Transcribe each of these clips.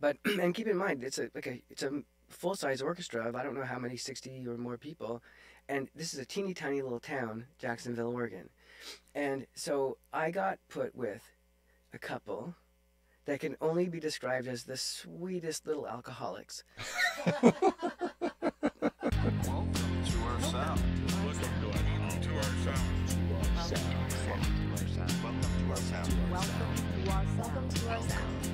but and keep in mind, it's a like a it's a full size orchestra of I don't know how many sixty or more people, and this is a teeny tiny little town, Jacksonville, Oregon, and so I got put with a couple that can only be described as the sweetest little alcoholics. Welcome to our sound. Welcome to our sound. Welcome to our sound.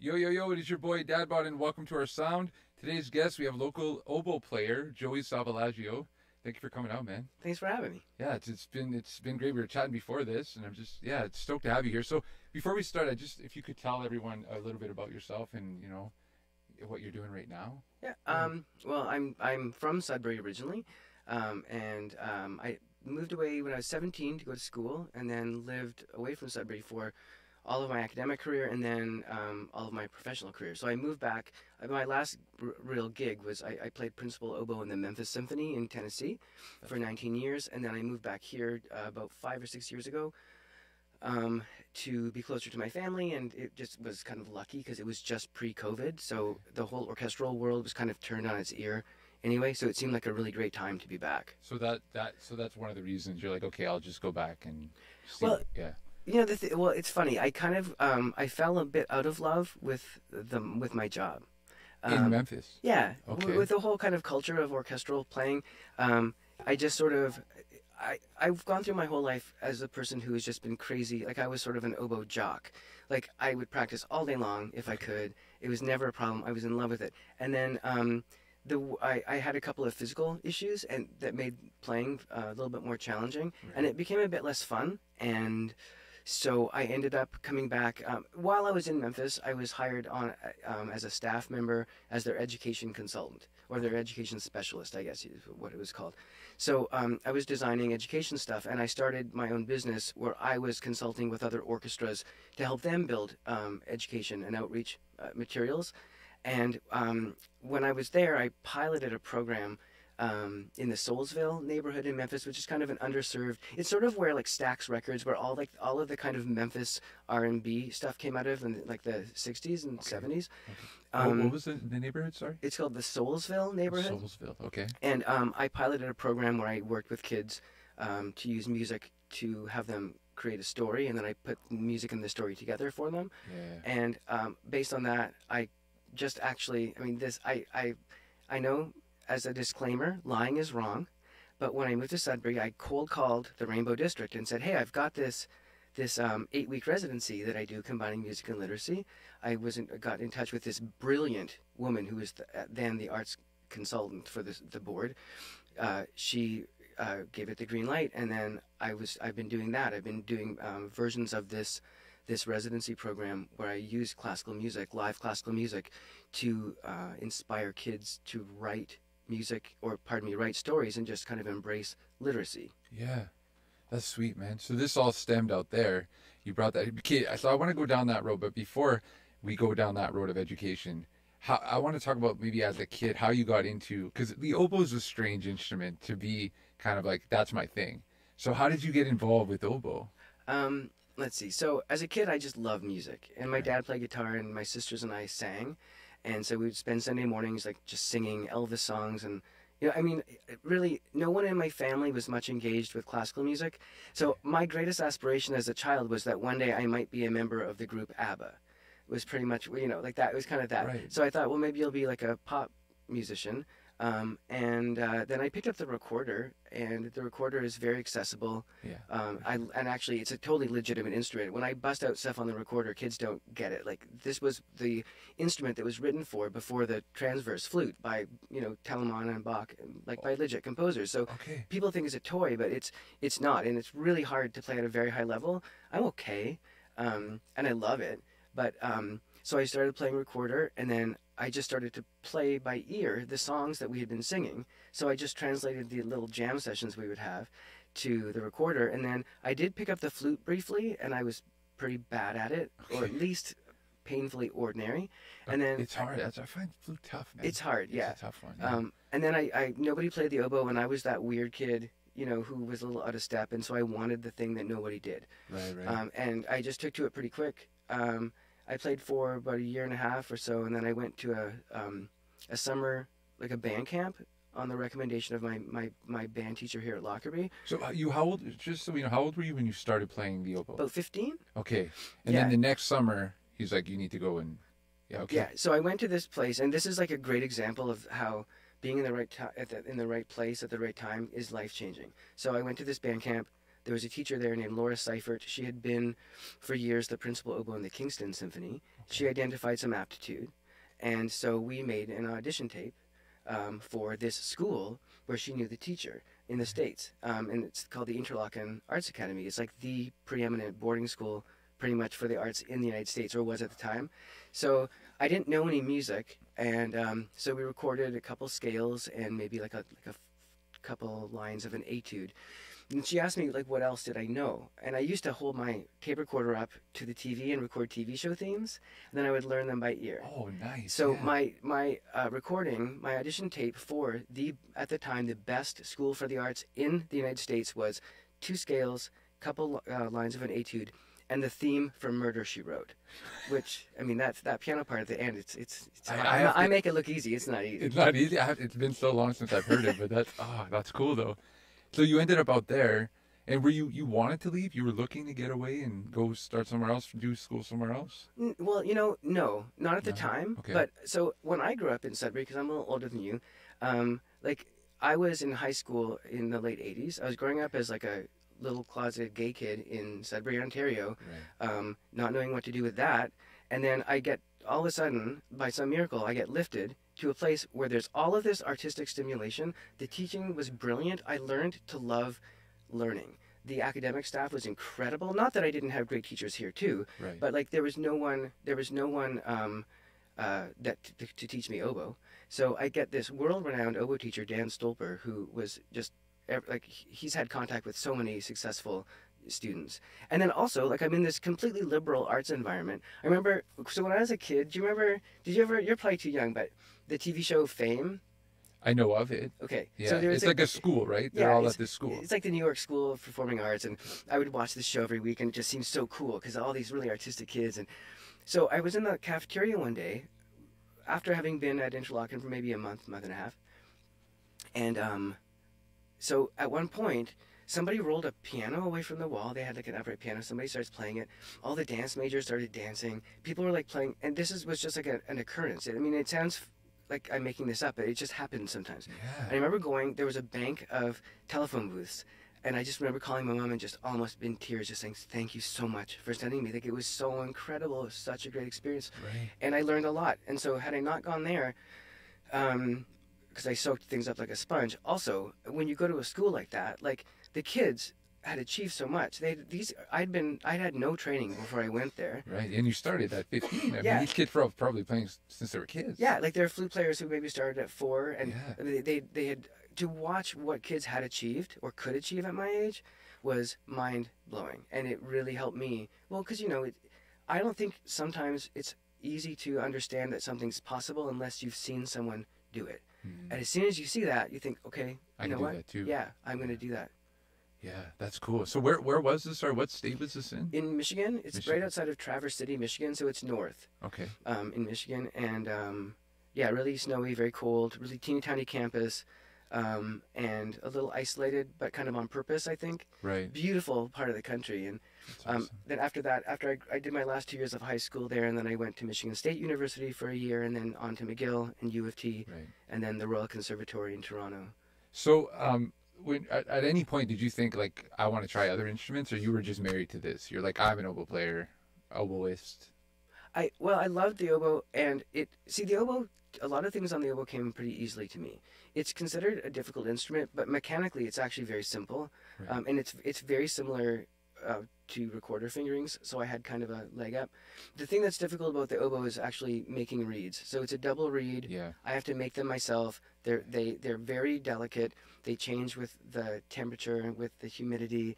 Yo, yo, yo, it is your boy dadbOdd, and welcome to our sound. Today's guest, we have local oboe player, Joey Salvalaggio. Thank you for coming out, man. Thanks for having me. Yeah, it's, it's been it's been great. We were chatting before this, and I'm just yeah, it's stoked to have you here. So before we start, I just if you could tell everyone a little bit about yourself and you know what you're doing right now. Yeah. Um, well, I'm I'm from Sudbury originally, um, and um, I moved away when I was 17 to go to school, and then lived away from Sudbury for all of my academic career and then um, all of my professional career. So I moved back. My last r- real gig was I, I played principal oboe in the Memphis Symphony in Tennessee for 19 years, and then I moved back here uh, about five or six years ago um, to be closer to my family, and it just was kind of lucky because it was just pre-COVID, so the whole orchestral world was kind of turned on its ear anyway. So it seemed like a really great time to be back. So that that so that's one of the reasons you're like, okay, I'll just go back and see. Well, yeah, You know, the th- well, it's funny. I kind of um, I fell a bit out of love with the with my job. in Um, Memphis. Yeah, Okay. with the whole kind of culture of orchestral playing, um, I just sort of, I I've gone through my whole life as a person who has just been crazy. Like I was sort of an oboe jock. Like I would practice all day long if I could. It was never a problem. I was in love with it. And then um, the I, I had a couple of physical issues and that made playing uh, a little bit more challenging, and it became a bit less fun. And so I ended up coming back. Um, while I was in Memphis, I was hired on uh, um, as a staff member as their education consultant or their education specialist, I guess is what it was called. So um, I was designing education stuff, and I started my own business where I was consulting with other orchestras to help them build um, education and outreach uh, materials. And um, when I was there, I piloted a program um, in the Soulsville neighborhood in Memphis, which is kind of an underserved. It's sort of where like Stax Records, where all like all of the kind of Memphis R and B stuff came out of in like the '60s and '70s. Oh, Um, what was the, the neighborhood? Sorry, It's called the Soulsville neighborhood. Soulsville. Okay. And um, I piloted a program where I worked with kids um, to use music to have them create a story, and then I put music and the story together for them. Yeah. And um, based on that, I just actually, I mean, this, I, I, I know as a disclaimer, lying is wrong. But when I moved to Sudbury, I cold called the Rainbow District and said, "Hey, I've got this." This um, eight-week residency that I do combining music and literacy. I was in, got in touch with this brilliant woman who was the, uh, then the arts consultant for the, the board. Uh, she uh, gave it the green light, and then I was I've been doing that. I've been doing um, versions of this this residency program where I use classical music, live classical music, to uh, inspire kids to write music or pardon me, write stories and just kind of embrace literacy. Yeah, that's sweet, man. So this all stemmed out there. You brought that. Okay, so I want to go down that road, but before we go down that road of education, how I want to talk about maybe as a kid how you got into because the oboe is a strange instrument to be kind of like that's my thing. So how did you get involved with oboe? Um, let's see. So as a kid, I just loved music, and my dad played guitar, and my sisters and I sang, and so we'd spend Sunday mornings like just singing Elvis songs, and you know, I mean, really, no one in my family was much engaged with classical music. So my greatest aspiration as a child was that one day I might be a member of the group ABBA. It was pretty much, you know, like that. It was kind of that. Right. So I thought, well, maybe you'll be like a pop musician. Um, and uh, then I picked up the recorder, and the recorder is very accessible. Yeah. Um, I, and actually, it's a totally legitimate instrument. When I bust out stuff on the recorder, kids don't get it. Like this was the instrument that was written for before the transverse flute by you know Telemann and Bach, like by legit composers. So Okay. people think it's a toy, but it's it's not, and it's really hard to play at a very high level. I'm okay, um, and I love it, but um, so I started playing recorder, and then I just started to play by ear the songs that we had been singing. So I just translated the little jam sessions we would have to the recorder, and then I did pick up the flute briefly, and I was pretty bad at it, or at least painfully ordinary. And then it's hard. That's, I find flute tough, man. It's hard, yeah. It's a tough one. yeah. Um, and then I, I nobody played the oboe, and I was that weird kid, you know, who was a little out of step, and so I wanted the thing that nobody did. right, right. Um, and I just took to it pretty quick. Um, I played for about a year and a half or so, and then I went to a um, a summer like a band camp on the recommendation of my, my, my band teacher here at Lockerbie. So uh, you how old? Just so we know, how old were you when you started playing the oboe? About 15? Okay, and Yeah. then the next summer, he's like, you need to go and yeah, okay, Yeah, so I went to this place, and this is like a great example of how being in the right time at the, in the right place at the right time is life changing. So I went to this band camp. There was a teacher there named Laura Seifert. She had been for years the principal oboe in the Kingston Symphony. She identified some aptitude, and so we made an audition tape um, for this school where she knew the teacher in the states, um, and it's called the Interlochen Arts Academy. It's like the preeminent boarding school, pretty much for the arts in the United States, or was at the time. So I didn't know any music, and um, so we recorded a couple scales and maybe like a like a couple lines of an etude. And she asked me like, what else did I know? And I used to hold my tape recorder up to the TV and record TV show themes, and then I would learn them by ear. Oh, nice. So yeah. my my uh, recording, my audition tape for the at the time the best school for the arts in the United States was two scales, couple uh, lines of an etude, and the theme from Murder She Wrote, which I mean that's that piano part at the end. It's it's, it's I- I I, have I to- make it look easy. It's not easy. It's not easy. I have, it's been so long since I've heard it, but that's oh, that's cool though. So you ended up out there, and were you you wanted to leave? You were looking to get away and go start somewhere else, do school somewhere else. N- Well, you know, no, not at the No? time. Okay. But so when I grew up in Sudbury, because I'm a little older than you, um, like I was in high school in the late '80s. I was growing up as like a little closeted gay kid in Sudbury, Ontario, Right. um, not knowing what to do with that. And then I get all of a sudden, by some miracle, I get lifted to a place where there's all of this artistic stimulation. The teaching was brilliant. I learned to love learning. The academic staff was incredible. Not that I didn't have great teachers here too, Right. but like there was no one there was no one um, uh, that to, to teach me oboe so i get this world-renowned oboe teacher dan stolper who was just like he's had contact with so many successful students and then also like i'm in this completely liberal arts environment i remember so when i was a kid do you remember did you ever you're probably too young but the tv show fame I know of it. okay Yeah, so there was it's like a school, right? They're yeah, all at this school. It's like the New York School of Performing Arts, and I would watch this show every week, and it just seemed so cool because all these really artistic kids. And so I was in the cafeteria one day, after having been at Interlochen for maybe a month, month and a half, and um, so at one point. Somebody rolled a piano away from the wall. They had like an upright piano. Somebody starts playing it. All the dance majors started dancing. People were like playing, and this is, was just like a, an occurrence. I mean, it sounds like I'm making this up, but it just happens sometimes. Yeah. I remember going, there was a bank of telephone booths. And I just remember calling my mom and just almost in tears, just saying, Thank you so much for sending me. Like, it was so incredible. It was such a great experience. Right. And I learned a lot. And so, had I not gone there, um, because I soaked things up like a sponge, also, when you go to a school like that, like, the kids had achieved so much. They these I'd been I'd had no training before I went there. Right. And you started at 15. I mean, Yeah. these kids were probably playing since they were kids. Yeah, like there are flute players who maybe started at four, and Yeah. they, they they had to watch what kids had achieved or could achieve at my age was mind blowing, and it really helped me. Well, because you know, it, I don't think sometimes it's easy to understand that something's possible unless you've seen someone do it. Mhm. And as soon as you see that, you think, okay, you I know can do what? that too. Yeah, I'm going to do that. Yeah, that's cool. So where where was this or what state was this in? In Michigan, it's Michigan. right outside of Traverse City, Michigan, so it's north. Okay. um, in Michigan, and um, yeah, really snowy, very cold, really teeny tiny campus, um, and a little isolated, but kind of on purpose, I think. Right. Beautiful part of the country, and um, awesome. then after that, after I, I did my last two years of high school there, and then I went to Michigan State University for a year, and then on to McGill and U of T, Right. and then the Royal Conservatory in Toronto. So, um, when at, at any point did you think like I want to try other instruments, or you were just married to this? You're like I'm an oboe player, oboist. I well, I loved the oboe, and it see the oboe. A lot of things on the oboe came pretty easily to me. It's considered a difficult instrument, but mechanically, it's actually very simple, Right. um, and it's it's very similar uh, to recorder fingerings. So I had kind of a leg up. The thing that's difficult about the oboe is actually making reeds. So it's a double reed. Yeah. I have to make them myself. They're they they're very delicate. They change with the temperature, and with the humidity.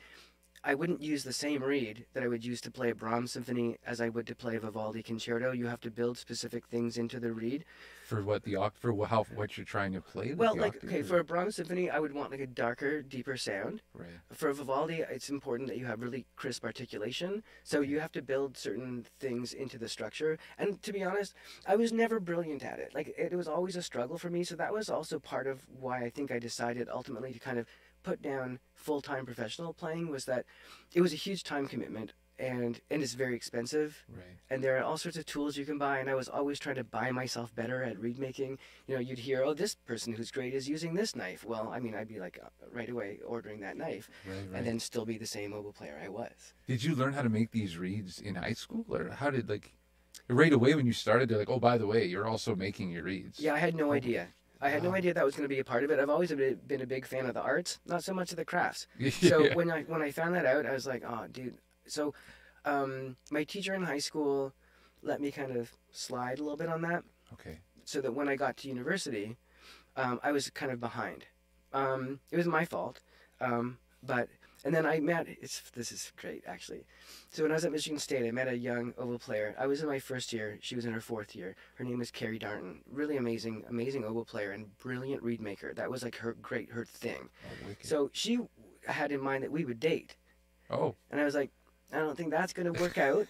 I wouldn't use the same reed that I would use to play a Brahms symphony as I would to play a Vivaldi concerto. You have to build specific things into the reed. For what the oct for how what you're trying to play. Well, like octave, okay, or- for a Brahms symphony, I would want like a darker, deeper sound. right. For Vivaldi, it's important that you have really crisp articulation. So you have to build certain things into the structure. And to be honest, I was never brilliant at it. Like it was always a struggle for me. So that was also part of why I think I decided ultimately to kind of put down full-time professional playing was that it was a huge time commitment and and it's very expensive Right. and there are all sorts of tools you can buy and i was always trying to buy myself better at reed making you know you'd hear oh this person who's great is using this knife well i mean i'd be like uh, right away ordering that knife Right. Right. and then still be the same oboe player i was Did you learn how to make these reeds in high school, or how did like right away when you started? They're like, oh, by the way, you're also making your reeds. yeah i had no idea i had no idea that was going to be a part of it i've always been been a big fan of the arts not so much of the crafts Yeah. so when I when I found that out, I was like, oh, dude. So, um, my teacher in high school let me kind of slide a little bit on that, okay. so that when I got to university, um, I was kind of behind. Um, it was my fault, um, but and then I met. It's this is great actually. So when I was at Michigan State, I met a young oboe player. I was in my first year. She was in her fourth year. Her name is Carrie Darton. Really amazing, amazing oboe player and brilliant reed maker. That was like her great her thing. Oh. So she had in mind that we would date. oh, And I was like, I don't think that's going to work out,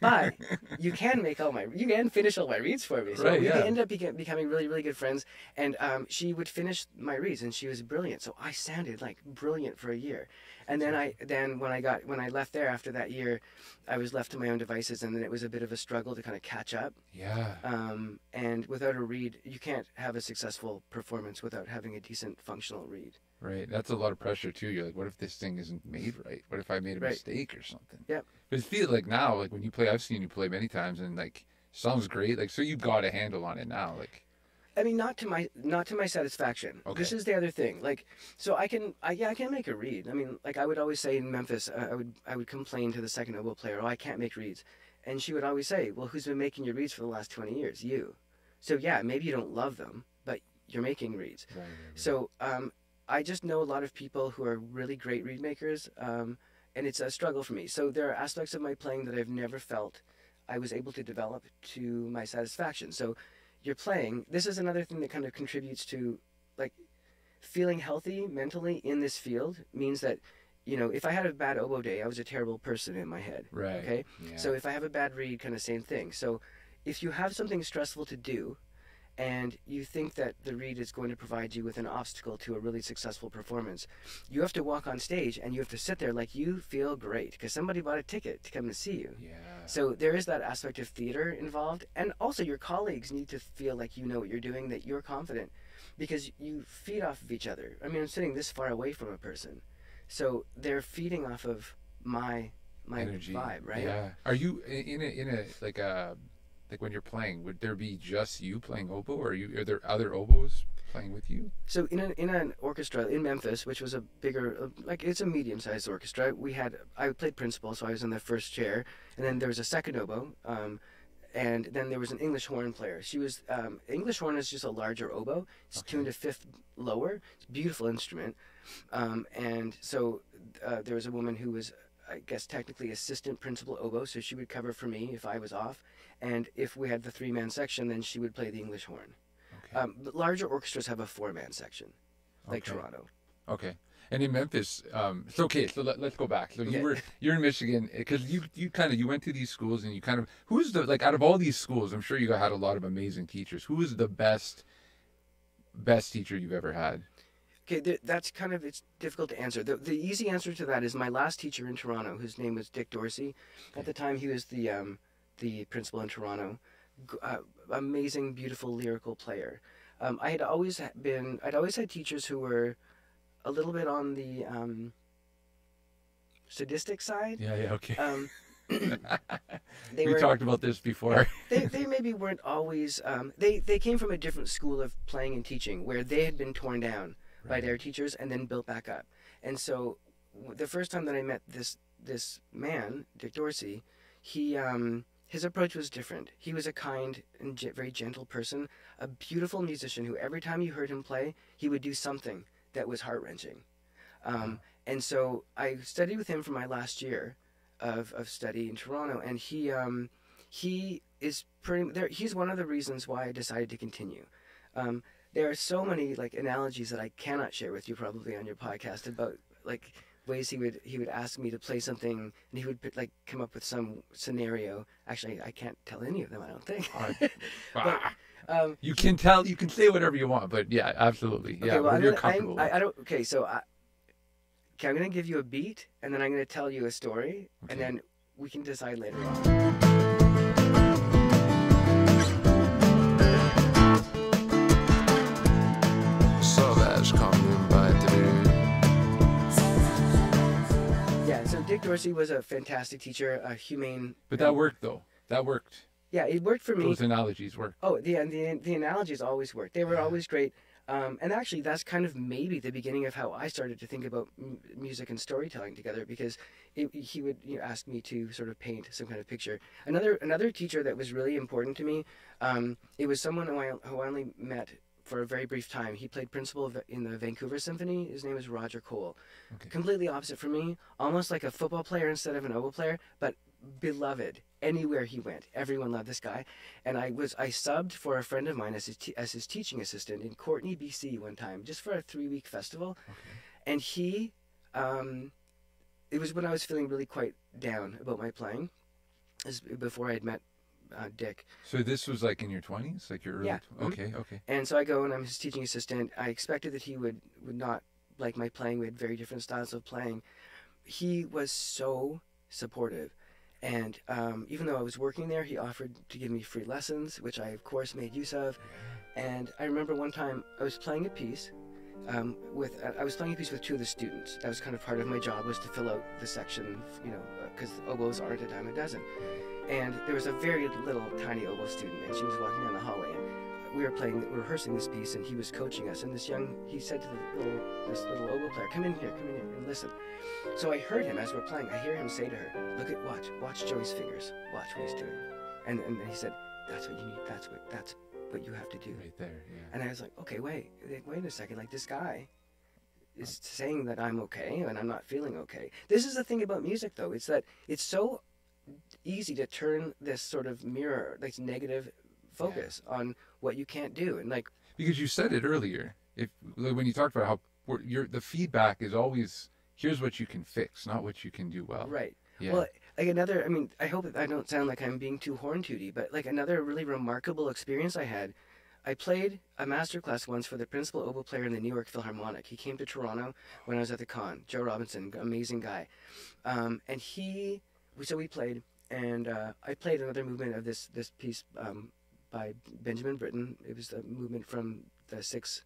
but you can make all my, you can finish all my reeds for me. So Right, we yeah. ended up beca- becoming really, really good friends. And um, she would finish my reeds, and she was brilliant. So I sounded like brilliant for a year. And then I, then when I got, when I left there after that year, I was left to my own devices, and then it was a bit of a struggle to kind of catch up. yeah. Um, and without a reed, you can't have a successful performance without having a decent functional reed. Right. That's a lot of pressure too. You're like, what if this thing isn't made right? What if I made a Right. mistake or something? Yep. But it feels like now, like when you play, I've seen you play many times, and like sounds great. Like so, you've got a handle on it now. Like I mean, not to my not to my satisfaction. Okay. This is the other thing. Like, so I can, I yeah, I can make a reed. I mean, like I would always say in Memphis, uh, I would I would complain to the second oboe player, oh, I can't make reeds, and she would always say, well, who's been making your reeds for the last twenty years? You. So yeah, maybe you don't love them, but you're making reeds. right, So um, I just know a lot of people who are really great reed makers, um, and it's a struggle for me. So there are aspects of my playing that I've never felt I was able to develop to my satisfaction. So you're playing. This is another thing that kind of contributes to like feeling healthy mentally in this field means that you know if I had a bad oboe day, I was a terrible person in my head. right. Okay. Yeah. So if I have a bad reed, kind of same thing. So if you have something stressful to do, and you think that the reed is going to provide you with an obstacle to a really successful performance, you have to walk on stage and you have to sit there like you feel great because somebody bought a ticket to come and see you. yeah. So there is that aspect of theater involved, and also your colleagues need to feel like you know what you're doing, that you're confident, because you feed off of each other. I mean, I'm sitting this far away from a person, so they're feeding off of my my Energy. vibe, right? Yeah. Are you in a in a like a like when you're playing? Would there be just you playing oboe, or are you are there other oboes playing with you? So in an in an orchestra in Memphis, which was a bigger, uh, like it's a medium-sized orchestra, we had I played principal, so I was in the first chair, and then there was a second oboe, um, and then there was an English horn player. She was um, English horn is just a larger oboe. It's Okay. tuned a fifth lower. It's a beautiful instrument, um, and so uh, there was a woman who was. I guess technically assistant principal oboe, so she would cover for me if I was off, and if we had the three-man section, then she would play the English horn. Okay. Um, larger orchestras have a four-man section, like Okay. Toronto. Okay. And in Memphis, um, so okay, so let, let's go back. So you were you're in Michigan because you you kind of you went to these schools and you kind of who's the like out of all these schools, I'm sure you had a lot of amazing teachers. Who is the best best teacher you've ever had? Okay, th- that's kind of it's difficult to answer. The, the easy answer to that is my last teacher in Toronto, whose name was Dick Dorsey. At the time, he was the um, the principal in Toronto. Uh, amazing, beautiful, lyrical player. Um, I had always been. I'd always had teachers who were a little bit on the um, sadistic side. Yeah, yeah, okay. Um, they we were talked about this before. they, they maybe weren't always um, they they came from a different school of playing and teaching where they had been torn down by their teachers and then built back up and so the first time that i met this this man dick dorsey he um his approach was different he was a kind and very gentle person a beautiful musician who every time you heard him play he would do something that was heart-wrenching um, and so I studied with him for my last year of, of study in Toronto, and he um, he is pretty. There, he's one of the reasons why I decided to continue. Um, there are so many like analogies that I cannot share with you probably on your podcast about like ways he would he would ask me to play something and he would like come up with some scenario. Actually, I can't tell any of them. I don't think. Alright. Ah. um, you can tell, you can say whatever you want, but yeah, absolutely. Yeah, well, you're comfortable. I, I don't. Okay, so I, okay, I'm gonna give you a beat, and then I'm gonna tell you a story, and then we can decide later on. Dick Dorsey was a fantastic teacher, a humane. but that worked though. That worked. Yeah, it worked for me. Those analogies worked. Oh, the the the analogies always worked. They were always great. Um, and actually, that's kind of maybe the beginning of how I started to think about m- music and storytelling together. Because it, he would you know, ask me to sort of paint some kind of picture. Another another teacher that was really important to me. Um, it was someone who I who I only met for a very brief time. He played principal in the Vancouver Symphony. His name is Roger Cole. Okay. Completely opposite from me, almost like a football player instead of an oboe player, but beloved anywhere he went. Everyone loved this guy and I was I subbed for a friend of mine as his, as his teaching assistant in Courtenay, BC, one time, just for a three week festival, and he, um, it was when I was feeling really quite down about my playing, before I had met uh, Dick, So this was like in your twenties, like your early. Yeah. tw- Okay. Okay. and so I go and I'm his teaching assistant. I expected that he would would not like my playing. We had very different styles of playing. He was so supportive. And um, even though I was working there, he offered to give me free lessons, which I, of course, made use of. And I remember one time I was playing a piece um, with I was playing a piece with two of the students. That was kind of part of my job was to fill out the section, you know, because oboes aren't a dime a dozen. And there was a very little tiny oboe student, and she was walking down the hallway, and we were playing, we were rehearsing this piece, and he was coaching us. And this young, he said to the little, this little oboe player, "Come in here, come in here, and listen." So I heard him as we're playing. I hear him say to her, "Look at, watch, watch Joey's fingers. Watch what he's doing." And and he said, "That's what you need. That's what that's what you have to do." Right there. Yeah. And I was like, okay, wait, wait- wait a second. Like this guy is saying that I'm okay and I'm not feeling okay. This is the thing about music, though. It's that it's so easy to turn this sort of mirror, like negative focus on what you can't do. And like, Because you said it earlier. If like, when you talked about how your the feedback is always here's what you can fix, not what you can do well. right. Yeah. Well, like another, I mean, I hope I don't sound like I'm being too horn tooty, but like another really remarkable experience I had. I played a master class once for the principal oboe player in the New York Philharmonic. He came to Toronto when I was at the con. Joe Robinson, amazing guy, um, and he. So we played, and uh, I played another movement of this this piece um, by Benjamin Britten. It was the movement from the six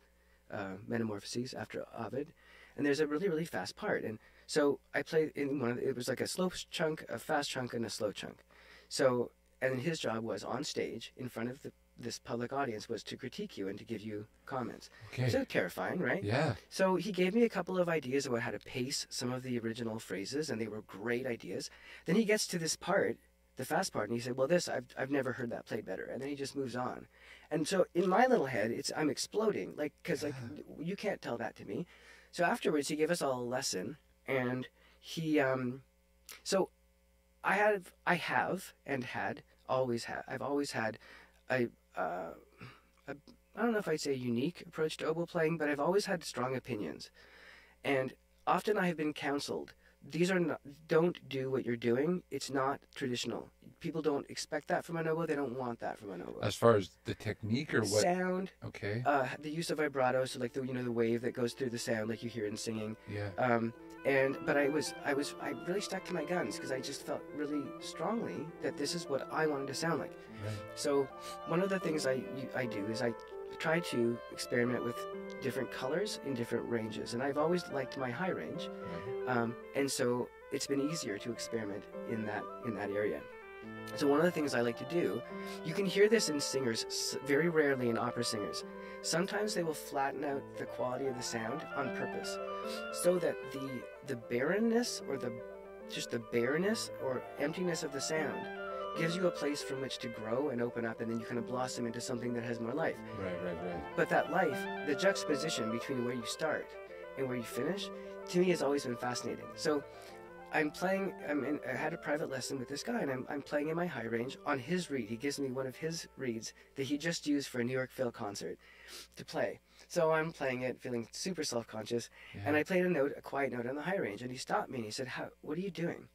uh, Metamorphoses after Ovid, and there's a really really fast part. And so I played in one of the, it was like a slow chunk, a fast chunk, and a slow chunk. So and his job was on stage in front of the, this public audience was to critique you and to give you comments. okay. So terrifying, right? yeah. So he gave me a couple of ideas about how to pace some of the original phrases, and they were great ideas. Then he gets to this part, the fast part, and he said, "Well, this I've I've never heard that played better." And then he just moves on. And so in my little head, it's I'm exploding, like because like you can't tell that to me. So afterwards, he gave us all a lesson, and he um, so I have I have and had always had I've always had a uh, a I don't know if I'd say unique approach to oboe playing, but I've always had strong opinions, and often I have been counseled. These are not, don't do what you're doing. It's not traditional. People don't expect that from an oboe. They don't want that from an oboe. As far as the technique or what? Sound, Okay. uh, the use of vibrato, so like the you know the wave that goes through the sound, like you hear in singing. Yeah. Um, and but I was I was I really stuck to my guns because I just felt really strongly that this is what I wanted to sound like. Right. So one of the things I I do is I try to experiment with different colors in different ranges, and I've always liked my high range, Right. um, and so it's been easier to experiment in that in that area. So one of the things I like to do, you can hear this in singers, very rarely in opera singers. Sometimes they will flatten out the quality of the sound on purpose, so that the the barrenness or the just the bareness or emptiness of the sound gives you a place from which to grow and open up, and then you kind of blossom into something that has more life. Right. Right. Right. But that life, the juxtaposition between where you start and where you finish, to me has always been fascinating. So I'm playing. I'm in, I had a private lesson with this guy, and I'm, I'm playing in my high range on his reed. He gives me one of his reeds that he just used for a New York Phil concert to play. So I'm playing it, feeling super self-conscious, and I played a note, a quiet note on the high range, and he stopped me and he said, "How? What are you doing?"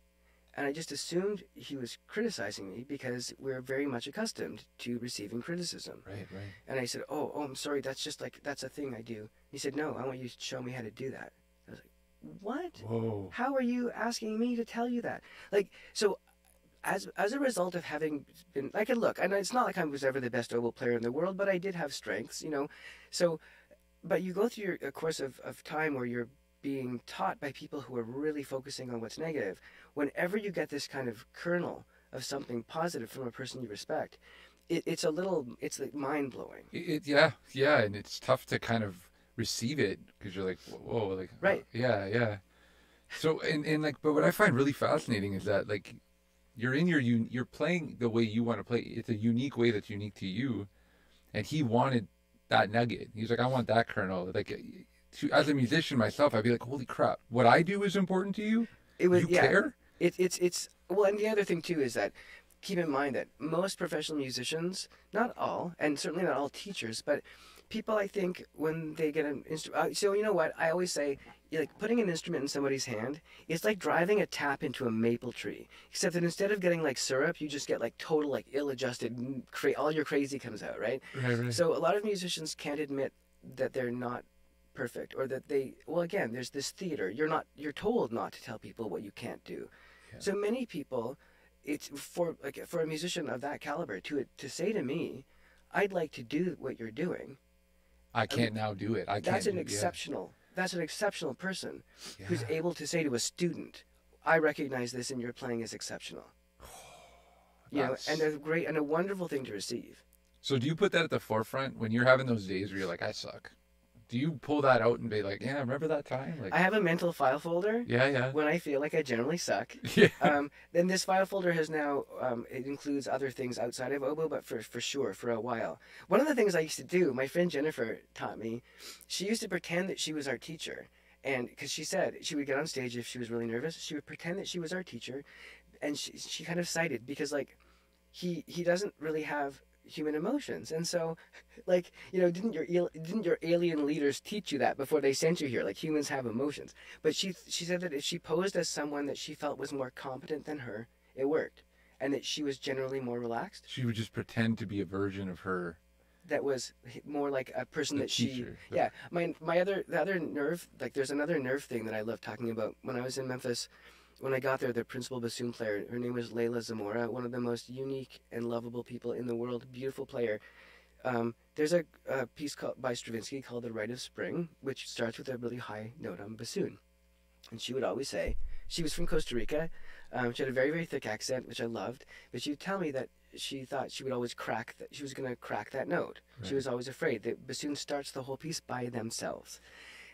And I just assumed he was criticizing me because we're very much accustomed to receiving criticism. Right, right. And I said, "Oh, oh, I'm sorry. That's just like that's a thing I do." He said, "No, I want you to show me how to do that." I was like, "What? Whoa. How are you asking me to tell you that?" Like, so as as a result of having been I and look, and it's not like I was ever the best oboe player in the world, but I did have strengths, you know. So, but you go through your, a course of, of time where you're being taught by people who are really focusing on what's negative. Whenever you get this kind of kernel of something positive from a person you respect, it, it's a little, it's like mind blowing. It- yeah, yeah, and it's tough to kind of receive it because you're like, whoa, like, Right. Oh, yeah, yeah. So and and like, but what I find really fascinating is that like, you're in your un- you're playing the way you want to play. It's a unique way that's unique to you, and he wanted that nugget. He's like, I want that kernel. Like, to, as a musician myself, I'd be like, holy crap, what I do is important to you. It was, you yeah. care? It, it's it's well, and the other thing too is that keep in mind that most professional musicians, not all, and certainly not all teachers, but people I think when they get an instrument. Uh, so you know what I always say, like putting an instrument in somebody's hand, it's like driving a tap into a maple tree. Except that instead of getting like syrup, you just get like total like ill-adjusted, cra- all your crazy comes out, right? Right, right. So a lot of musicians can't admit that they're not perfect or that they well again there's this theater you're not you're told not to tell people what you can't do so many people it's for like for a musician of that caliber to to say to me i'd like to do what you're doing I can't now do it. I can't. that's an do- yeah. exceptional that's an exceptional person who's able to say to a student i recognize this and your playing is exceptional you know and a great and a wonderful thing to receive So do you put that at the forefront when you're having those days where you're like, I suck? Do you pull that out and be like, yeah, remember that time? Like, i have a mental file folder yeah, yeah, when i feel like i generally suck yeah. um, then this file folder has now um, it includes other things outside of oboe but for, for sure for a while one of the things i used to do my friend jennifer taught me she used to pretend that she was our teacher and because she said she would get on stage if she was really nervous she would pretend that she was our teacher and she, she kind of cited because like he he doesn't really have human emotions. And so like you know didn't your didn't your alien leaders teach you that before they sent you here? Like humans have emotions. But she she said that if she posed as someone that she felt was more competent than her it worked. And that she was generally more relaxed. She would just pretend to be a version of her. that was more like a person The that she teacher. yeah. My my other the other nerve like there's another nerve thing that I love talking about. When I was in Memphis when I got there the principal bassoon player her name was Layla Zamora one of the most unique and lovable people in the world beautiful player. Um, there's a, a piece called by Stravinsky called The Rite of Spring which starts with a really high note on bassoon. And she would always say she was from Costa Rica um, she had a very very thick accent which I loved but she would tell me that she thought she would always crack that she was going to crack that note. She was always afraid that bassoon starts the whole piece by themselves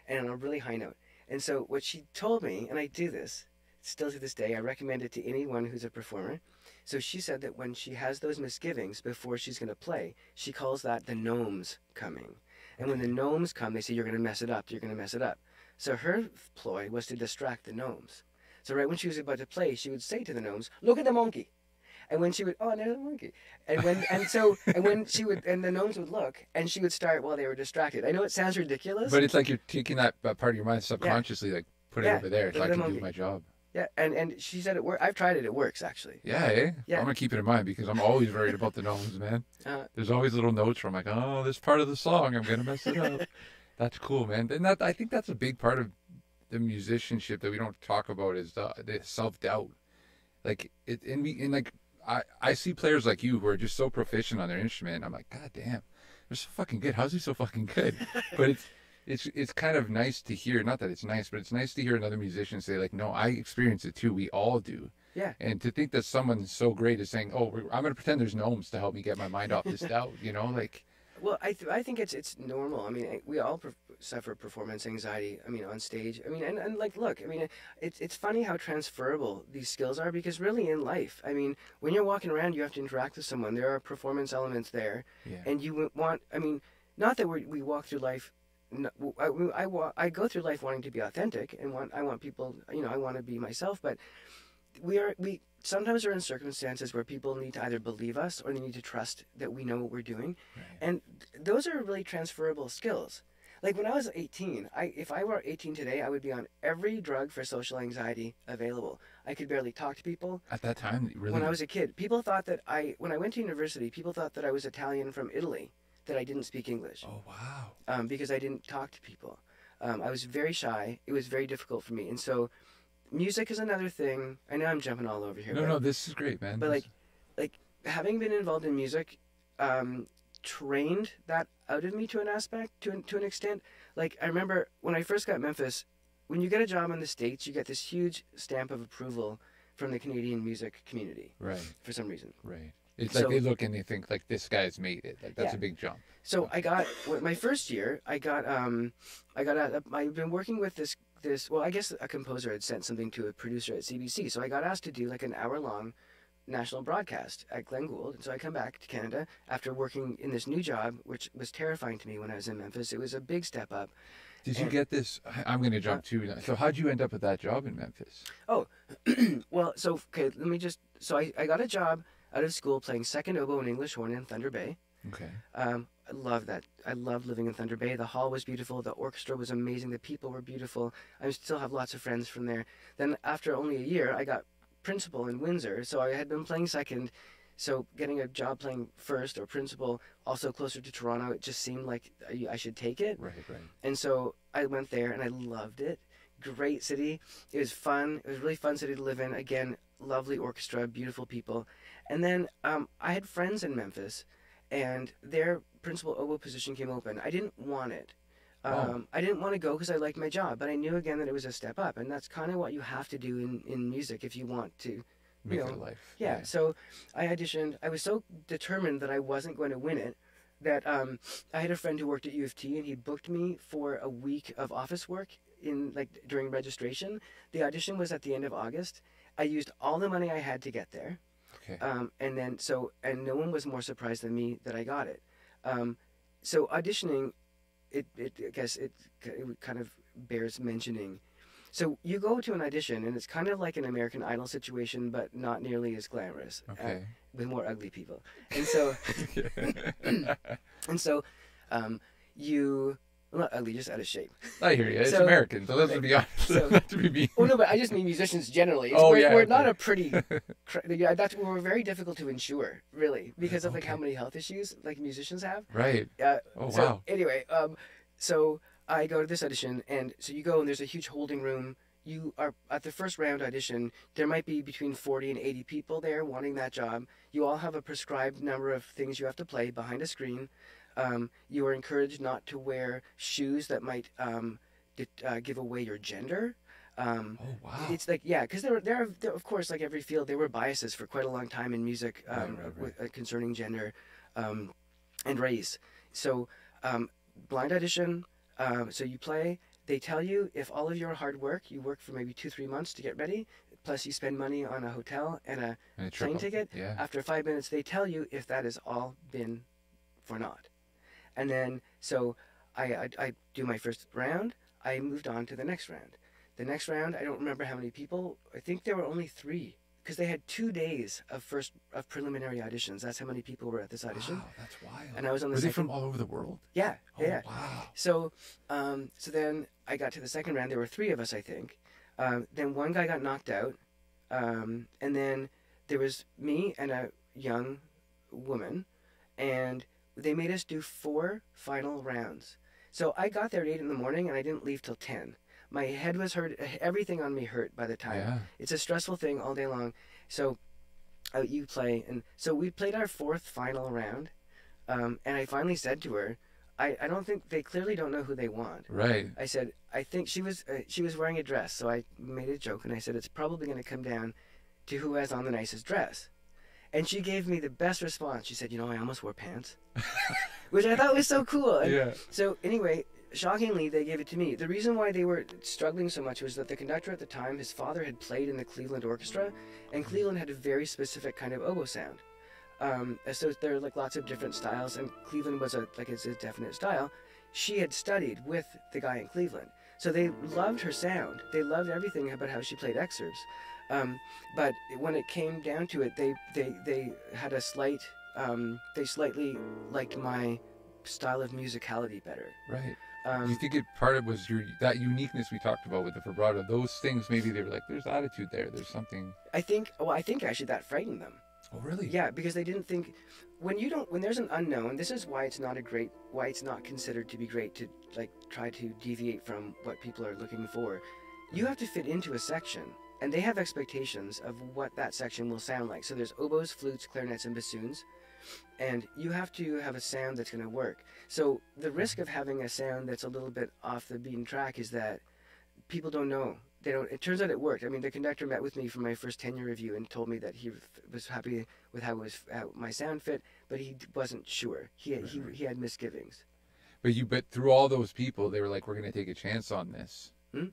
and on a really high note. And so what she told me and I do this still to this day I recommend it to anyone who's a performer. So she said that when she has those misgivings before she's going to play she calls that the gnomes coming. And when the gnomes come they say you're going to mess it up you're going to mess it up. So her ploy was to distract the gnomes. So right when she was about to play, she would say to the gnomes, "Look at the monkey," and when she would, "Oh, there's a monkey," and when and so and when she would and the gnomes would look, and she would start while they were distracted. I know it sounds ridiculous, But it's like you're taking that part of your mind subconsciously, like put it Yeah, over there. So look I can do my job. Yeah, and and she said it worked. I've tried it; it works actually. Yeah, eh? Yeah. I'm gonna keep it in mind because I'm always worried about the gnomes, man. Uh, There's always little notes where I'm like, oh, this part of the song, I'm gonna mess it up. that's cool, man. And that I think that's a big part of the musicianship that we don't talk about is the, the self doubt. Like it, and we, and like I, I see players like you who are just so proficient on their instrument. I'm like, God damn, they're so fucking good. How's he so fucking good? but it's it's it's kind of nice to hear. Not that it's nice, but it's nice to hear another musician say like, no, I experience it too. We all do. Yeah. And to think that someone so great is saying, "Oh, I'm going to pretend there's gnomes to help me get my mind off this doubt," you know, like Well, I th- I think it's it's normal. I mean, I- we all per- suffer performance anxiety. I mean, on stage. I mean, and, and like, look. I mean, it's it's funny how transferable these skills are because really in life, I mean, when you're walking around, you have to interact with someone. There are performance elements there, Yeah. and you want. I mean, not that we we walk through life I, I, I go through life wanting to be authentic and want I want people you know I want to be myself but we are we sometimes are in circumstances where people need to either believe us or they need to trust that we know what we're doing. Right. and those are really transferable skills. Like when I was 18 I if I were 18 today I would be on every drug for social anxiety available. I could barely talk to people. At that time, really. when I was a kid people thought that I when I went to university people thought that I was Italian from Italy that I didn't speak English Oh wow. um, because I didn't talk to people. Um, I was very shy. It was very difficult for me, and so music is another thing. I know I'm jumping all over here, No, but, no, this is great, man. but This- like, like having been involved in music, um, trained that out of me to an aspect, to an, to an extent. Like I remember when I first got Memphis, when you get a job in the states, you get this huge stamp of approval from the Canadian music community right, for some reason. right. It's So- like they look and they think like this guy's made it. Like that's Yeah. a big jump. So I got my first year. I got um, I got a, I've been working with this this. Well, I guess a composer had sent something to a producer at CBC. So I got asked to do like an hour long national broadcast at Glenn Gould. And so I come back to Canada after working in this new job, which was terrifying to me when I was in Memphis. It was a big step up. Did you get this? I'm going to jump too. now. So how'd you end up at that job in Memphis? Oh, well, so okay, let me just. So I, I got a job out of school playing second oboe and English horn in Thunder Bay. Okay. Um, I love that. I loved living in Thunder Bay. The hall was beautiful. The orchestra was amazing. The people were beautiful. I still have lots of friends from there. Then after only a year, I got principal in Windsor. So I had been playing second. So getting a job playing first or principal, also closer to Toronto, it just seemed like I I should take it. Right, right. And so I went there and I loved it. Great city. It was fun. It was a really fun city to live in. Again, lovely orchestra, beautiful people. And then um, I had friends in Memphis, and their principal oboe position came open. I didn't want it. Um, Oh. I didn't want to go because I liked my job, but I knew again that it was a step up, and that's kind of what you have to do in, in music if you want to Make know, it a life. yeah, so I auditioned. I was so determined that I wasn't going to win it that um, I had a friend who worked at U of T and he booked me for a week of office work in like during registration. The audition was at the end of August. I used all the money I had to get there, Okay. um, and then so and no one was more surprised than me that I got it. Um, so auditioning, it, it I guess it it kind of bears mentioning. So you go to an audition and it's kind of like an American Idol situation, but not nearly as glamorous. uh, Okay. with more ugly people, and so and so, um, you well, not ugly, just out of shape. I hear you. It's So- American, so let's be honest. so- Not to be mean. Oh no, but I just mean musicians generally. It's- Oh, we're, yeah, we're okay. not a pretty. that's we're very difficult to insure, really, because of like how many health issues like musicians have. Right. Uh, Oh, so wow. anyway, um, so I go to this audition, and so you go, and there's a huge holding room. You are at the first round audition. There might be between 40 and 80 people there wanting that job. You all have a prescribed number of things you have to play behind a screen. Um, you are encouraged not to wear shoes that might um, uh, give away your gender. Um, Oh, wow. it's like yeah, because there, there, are, there, of course, like every field, there were biases for quite a long time in music um, Right, right, With, uh, concerning gender um, and race. So um, blind audition. Um, so you play. They tell you if all of your hard work, you work for maybe two, three months to get ready, plus you spend money on a hotel and a And a plane ticket. Yeah. After five minutes, they tell you if that has all been for naught. And then, so I, I, I do my first round. I moved on to the next round. The next round, I don't remember how many people. I think there were only three because they had two days of first of preliminary auditions. That's how many people were at this audition. Wow, that's wild. And I was on the Were they from all over the world? Yeah, Oh, yeah. wow. So, um, so then I got to the second round. There were three of us, I think. Um, then one guy got knocked out, um, and then there was me and a young woman, and they made us do four final rounds. So I got there at eight in the morning, and I didn't leave till ten. My head was hurt. Everything on me hurt by the time. Yeah. It's a stressful thing all day long. So uh, you play, and so we played our fourth final round, um, and I finally said to her, I, I don't think they clearly don't know who they want. Right. I said, I think she was uh, she was wearing a dress, so I made a joke and I said it's probably going to come down to who has on the nicest dress. And she gave me the best response. She said, "You know, I almost wore pants," which I thought was so cool. And Yeah. So anyway, shockingly, they gave it to me. The reason why they were struggling so much was that the conductor at the time, his father had played in the Cleveland Orchestra, and Cleveland had a very specific kind of oboe sound. Um, so there are like lots of different styles, and Cleveland was a like it's a definite style. she had studied with the guy in Cleveland. So they loved her sound. They loved everything about how she played excerpts. Um, but when it came down to it, they they, they had a slight um, they slightly liked my style of musicality better. Right. Um, you think it part of was your that uniqueness we talked about with the vibrato? Those things maybe they were like, there's attitude there. There's something. I think well, I think actually that frightened them. Oh really? Yeah, because they didn't think when you don't when there's an unknown. This is why it's not a great why it's not considered to be great to like try to deviate from what people are looking for. You have to fit into a section, and they have expectations of what that section will sound like. So there's oboes, flutes, clarinets, and bassoons, and you have to have a sound that's going to work. So the risk of having a sound that's a little bit off the beaten track is that people don't know. They don't. It turns out it worked. I mean, the conductor met with me for my first tenure review and told me that he was happy with how it was how my sound fit, but he wasn't sure. He had, he, he had misgivings. But you but through all those people, they were like, we're gonna take a chance on this. Hmm?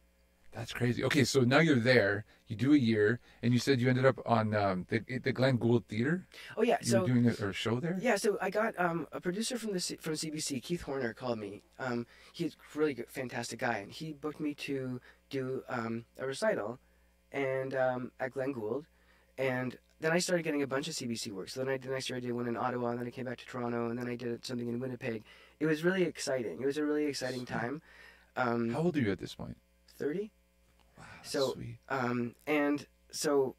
That's crazy. Okay, so now you're there. You do a year, and you said you ended up on um, the the Glenn Gould Theater. Oh yeah, You so were doing a, a show there. yeah, so I got um, a producer from the C- from CBC, Keith Horner, called me. Um, he's a really good, fantastic guy, and he booked me to do um, a recital, and um, at Glenn Gould, and then I started getting a bunch of CBC work. So then I the next year I did one in Ottawa, and then I came back to Toronto, and then I did something in Winnipeg. It was really exciting. It was a really exciting time. Um, How old are you at this point? Thirty. So- sweet. Um, and so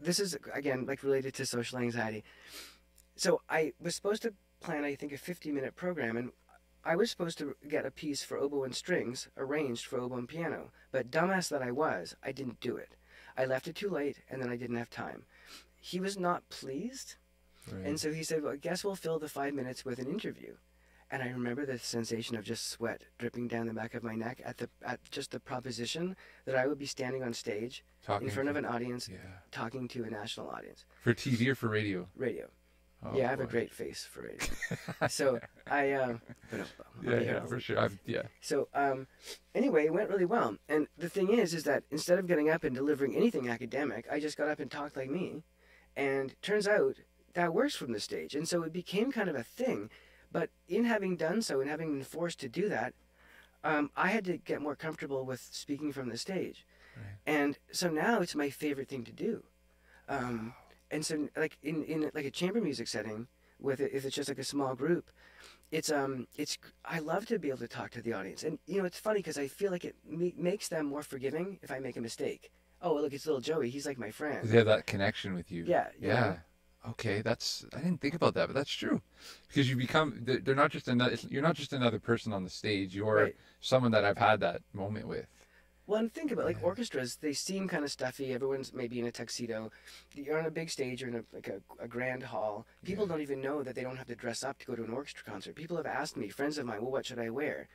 this is again like related to social anxiety. So I was supposed to plan, I think, a 50 minute program, and I was supposed to get a piece for oboe and strings arranged for oboe and piano. But dumbass that I was, I didn't do it. I left it too late, and then I didn't have time. He was not pleased, Right. and so he said, "Well, I guess we'll fill the five minutes with an interview." And I remember the sensation of just sweat dripping down the back of my neck at the at just the proposition that I would be standing on stage Talking in front to- of an audience, Yeah. talking to a national audience. For TV or for radio? Radio. Oh, yeah, I have a great face for radio. so I, uh, but no, Yeah, yeah, for sure. I've, yeah. So um, anyway, it went really well. And the thing is, is that instead of getting up and delivering anything academic, I just got up and talked like me. And turns out that works from the stage. And so it became kind of a thing. But in having done so and having been forced to do that, um, I had to get more comfortable with speaking from the stage. Right. And so now it's my favorite thing to do. Um, and so like in, in like a chamber music setting with it, if it's just like a small group, it's um it's I love to be able to talk to the audience, and you know it's funny because I feel like it ma- makes them more forgiving if I make a mistake. Oh well, look, it's little Joey. He's like my friend. They have that connection with you. Yeah, you Yeah. Okay, that's I didn't think about that, but that's true. Because you become they're they're not just another you're not just another person on the stage. You're Right. someone that I've had that moment with. Well, and think about like Yeah. orchestras. They seem kind of stuffy. Everyone's maybe in a tuxedo. You're on a big stage or in a, like a, a grand hall. People Yeah. don't even know that they don't have to dress up to go to an orchestra concert. People have asked me, friends of mine, well, what should I wear?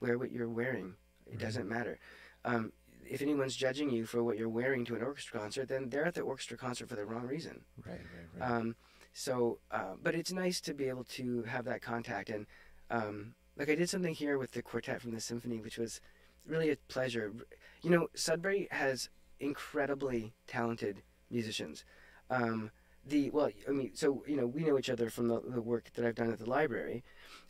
Wear what you're wearing. It Right. doesn't matter. Um, if anyone's judging you for what you're wearing to an orchestra concert, then they're at the orchestra concert for the wrong reason. Right, right, right. Um, so, uh, but it's nice to be able to have that contact. And um, like I did something here with the quartet from the symphony, which was really a pleasure. You know, Sudbury has incredibly talented musicians. Um, the well, I mean, so you know, we know each other from the, the work that I've done at the library,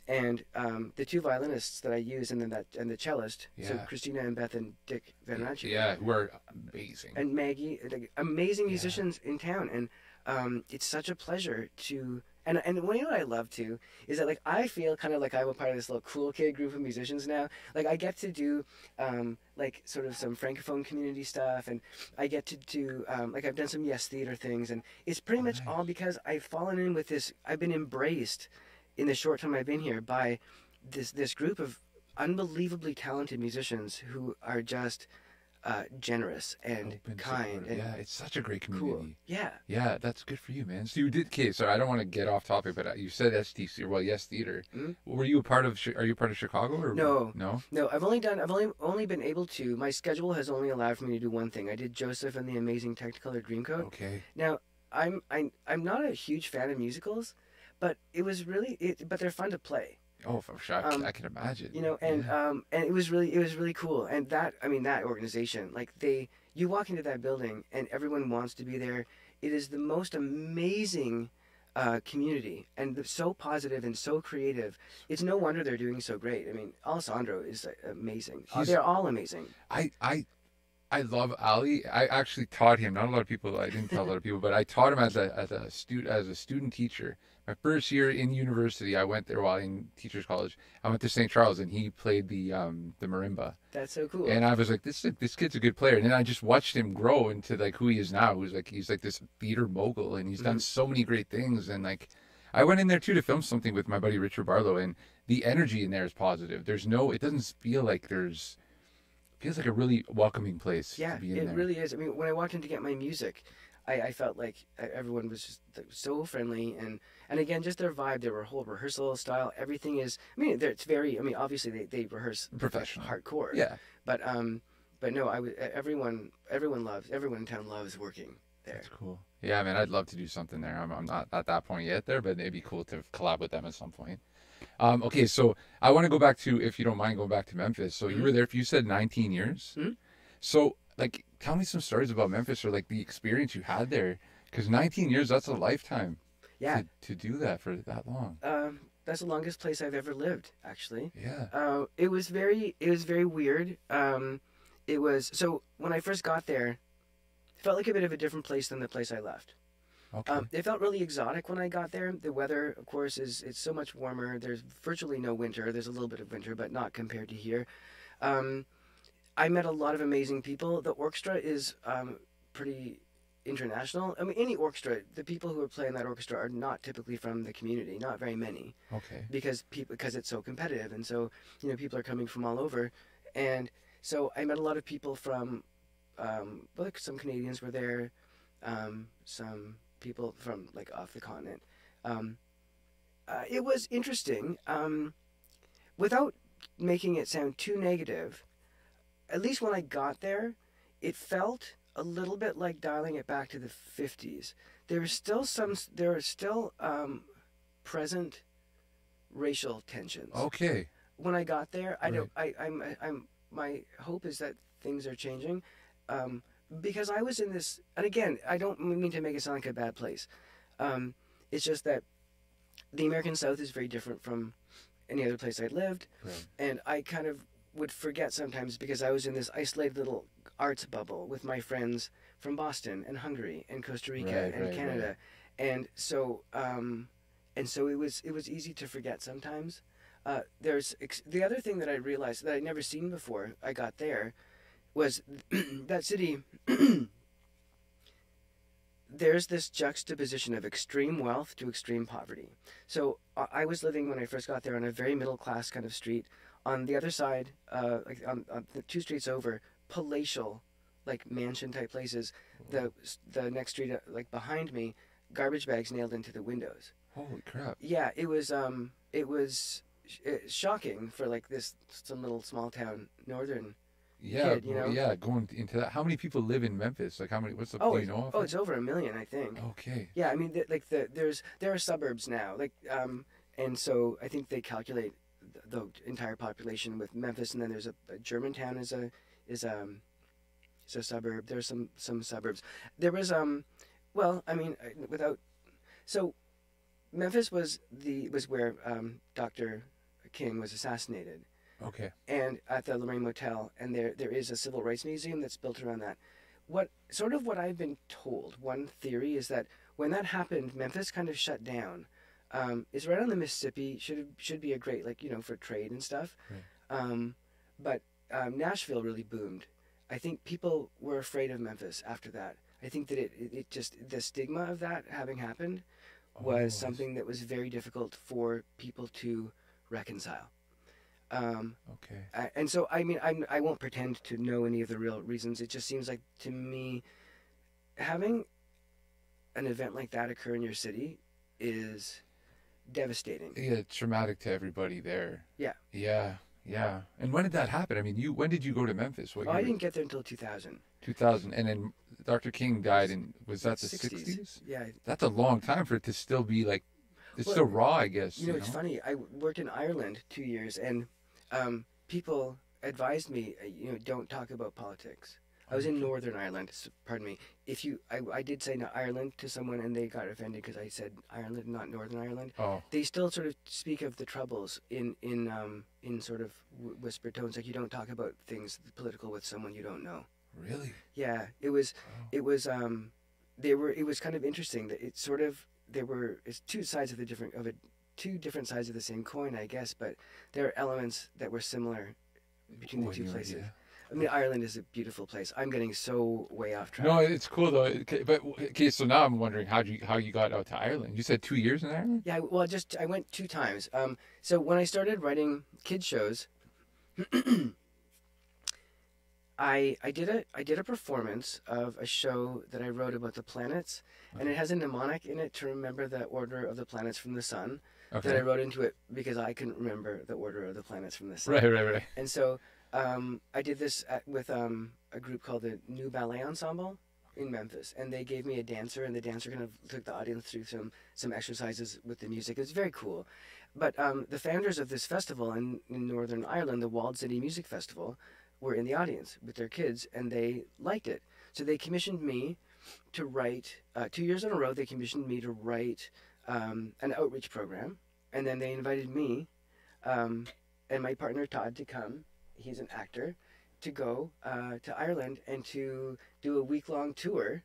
and um, the two violinists that I use, and then that and the cellist, so Christina and Beth and Dick Van Ratchet yeah, who are amazing. and Maggie, like, amazing Yeah. musicians in town, and um, it's such a pleasure to. And and what you know what I love too is that like I feel kind of like I'm a part of this little cool kid group of musicians now. Like I get to do um, like sort of some francophone community stuff, and I get to do um, like I've done some yes theater things, and it's pretty Oh, much nice. all because I've fallen in with this. I've been embraced in the short time I've been here by this this group of unbelievably talented musicians who are just uh, generous and Open, kind and yeah, it's such a great community. cool. Yeah. Yeah, that's good for you, man. So you did, okay, sorry, I don't want to get off topic, but uh, you said STC, well, Yes Theater. Mhm. Were you a part of, are you part of Chicago? or No. No? No, I've only done. I've only only been able to. My schedule has only allowed for me to do one thing. I did Joseph and the Amazing Technicolor Dreamcoat. Okay. Now, I'm I'm I'm not a huge fan of musicals, but it was really. It, but they're fun to play. Oh, for sure. I, Um, I can imagine. you know and Yeah. um and it was really it was really cool and that i mean that organization like they you walk into that building and everyone wants to be there it is the most amazing uh, community, and so positive and so creative. It's no wonder they're doing so great. I mean, Alessandro is amazing. Uh, He's- they're all amazing. I I I love Ali. I actually taught him. Not a lot of people. I didn't tell a lot of people, but I taught him as a as a student as a student teacher. My first year in university, I went there while in teachers college. I went to St. Charles, and he played the um the marimba. That's so cool. And I was like, this this kid's a good player. And then I just watched him grow into like who he is now. Who's like he's like this theater mogul, and he's done so many great things. And like, I went in there too to film something with my buddy Richard Barlow, and the energy in there is positive. There's no, it doesn't feel like there's, feels like a really welcoming place Yeah, to be in it there. really is. I mean, when I walked in to get my music, I, I felt like everyone was just so friendly and and again, just their vibe, their whole rehearsal style, everything is. I mean, it's very. I mean, obviously they, they rehearse Professional. hardcore. Yeah, But um, but no, I would. Everyone everyone loves everyone in town loves working there. that's cool. Yeah, man, I'd love to do something there. I'm, I'm not at that point yet there, but it'd be cool to collab with them at some point. Um, okay, so I want to go back to, if you don't mind, going back to Memphis. So you were there, if you said 19 years. Mhm. So, like, tell me some stories about Memphis or like the experience you had there, because 19 years, that's a lifetime. Yeah. To, to do that for that long. Um, that's the longest place I've ever lived, actually. Yeah. Uh, it was very it was very weird. Um, it was so when I first got there, it felt like a bit of a different place than the place I left. Okay. Um, it felt really exotic when I got there. The weather, of course, is it's so much warmer. There's virtually no winter. There's a little bit of winter, but not compared to here. Um, I met a lot of amazing people. The orchestra is um, pretty international. I mean, any orchestra, the people who are playing that orchestra are not typically from the community. Not very many okay. because people because it's so competitive and so you know people are coming from all over and so i met a lot of people from um, like some canadians were there um, some people from like off the continent um, uh, it was interesting um, without making it sound too negative at least when i got there it felt a little bit like dialing it back to the 50s there was still some there are still um, present racial tensions. Okay. When I got there, I don't. I, I'm. I'm. My hope is that things are changing, um, because I was in this. And again, I don't mean to make it sound like a bad place. Um, it's just that the American South is very different from any other place I'd lived, Right. and I kind of would forget sometimes because I was in this isolated little arts bubble with my friends from Boston and Hungary and Costa Rica Right, and right, Canada, and so um, and so it was it was easy to forget sometimes. Uh, there's ex- the other thing that I realized that I'd never seen before I got there was that city. there's this juxtaposition of extreme wealth to extreme poverty. So I I was living when I first got there on a very middle class kind of street. On the other side, uh, like on, on the two streets over, palatial, like mansion type places. The the next street, uh, like behind me, garbage bags nailed into the windows. Holy crap. Yeah, it was um, it was sh- uh, shocking for like this some little small town northern. Yeah. Kid, you know? Yeah. Going into that. How many people live in Memphis? Like, how many? What's the? Oh, you know? oh, it's over a million, I think. Okay. Yeah, I mean, th- like the there's there are suburbs now, like um, and so I think they calculate the, entire population with Memphis, and then there's a, a Germantown is a is um is a suburb. There's some some suburbs. There was um, well, I mean, uh, without so Memphis was the was where um, Dr. King was assassinated Okay. and at the Lorraine Motel, and there there is a civil rights museum that's built around that. What sort of what I've been told, one theory is that when that happened, Memphis kind of shut down. Um, it's right on the Mississippi. Should should be a great like you know for trade and stuff. Right. Um, but um, Nashville really boomed. I think people were afraid of Memphis after that. I think that it, it, it just the stigma of that having happened Oh, was I see. something that was very difficult for people to reconcile. Um, Okay. I, and so I mean I'm, I won't pretend to know any of the real reasons. It just seems like to me having an event like that occur in your city is devastating. Yeah, traumatic to everybody there. Yeah. Yeah. Yeah. And when did that happen? I mean, you when did you go to Memphis? What Oh, I didn't get there until 2000. 2000. And then Dr. King died in was that the 60s? Yeah. That's a long time for it to still be like it's Well, still raw, I guess. You know, it's funny. I worked in Ireland two years, and um, people advised me, uh, you know, don't talk about politics. I was in Northern Ireland. Pardon me. If you, I, I did say no, Ireland to someone, and they got offended because I said Ireland, not Northern Ireland. Oh, They still sort of speak of the troubles in in um in sort of w- whispered tones, like you don't talk about things political with someone you don't know. really? Yeah, it was Wow. it was um they were it was kind of interesting that it sort of there were it's two sides of the different of it two different sides of the same coin I guess but there are elements that were similar between the When two places. yeah. I mean Ireland is a beautiful place. I'm getting so way off track. No, it's cool though. Okay, But okay, so now I'm wondering how you how you got out to Ireland. You said two years in Ireland. Yeah, well, just I went two times. Um, so when I started writing kids shows, I I did a I did a performance of a show that I wrote about the planets, and it has a mnemonic in it to remember the order of the planets from the sun. Okay. That I wrote into it because I couldn't remember the order of the planets from the sun. Right, right, right. And so um, I did this at, with um, a group called the New Ballet Ensemble in Memphis, and they gave me a dancer, and the dancer kind of took the audience through some some exercises with the music. It was very cool. But um, the founders of this festival in, in Northern Ireland, the Walled City Music Festival, were in the audience with their kids, and they liked it. So they commissioned me to write uh, two years in a row. They commissioned me to write um, an outreach program, and then they invited me um, and my partner Todd to come. He's an actor to go uh, to Ireland and to do a week long tour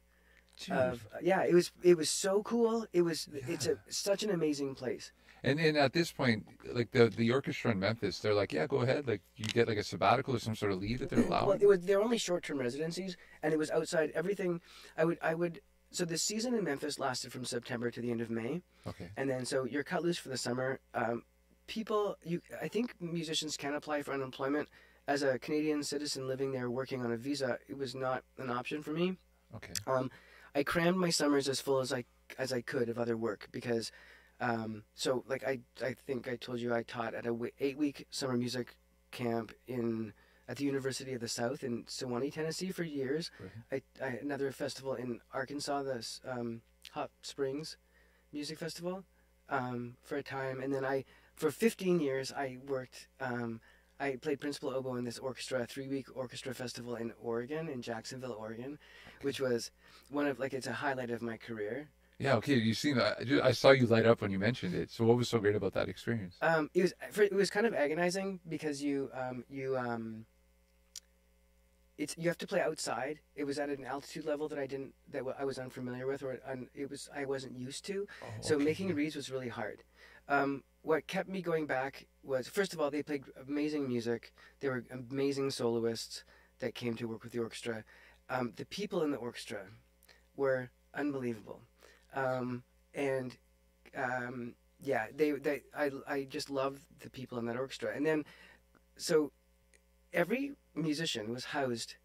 of yeah. It was it was so cool. It was it's a such an amazing place. And and at this point, like the the orchestra in Memphis, they're like, yeah, go ahead. Like you get like a sabbatical or some sort of leave that they're allowing. Well, it was they're only short term residencies, and it was outside everything. I would I would so the season in Memphis lasted from September to the end of May. okay. and then so you're cut loose for the summer. Um, people, you, I think musicians can apply for unemployment. As a Canadian citizen living there, working on a visa, it was not an option for me. Okay. Um, I crammed my summers as full as I as I could of other work because, um, so like I I think I told you I taught at a w- eight week summer music camp in at the University of the South in Sewanee, Tennessee for years. I, I another festival in Arkansas, the um, Hot Springs Music Festival, um, for a time, and then I for 15 years I worked. Um, I played principal oboe in this orchestra, three week orchestra festival in Oregon, in Jacksonville, Oregon, which was one of like it's a highlight of my career. Yeah. Okay. You seen that? I saw you light up when you mentioned it. So what was so great about that experience? Um, it was for, it was kind of agonizing because you um, you um, it's you have to play outside. It was at an altitude level that I didn't that I was unfamiliar with, or un, it was I wasn't used to. Oh, So making reeds was really hard. Um, what kept me going back was first of all they played amazing music. They were amazing soloists that came to work with the orchestra. Um, the people in the orchestra were unbelievable, um, and um, yeah, they, they I I just loved the people in that orchestra. And then so every musician was housed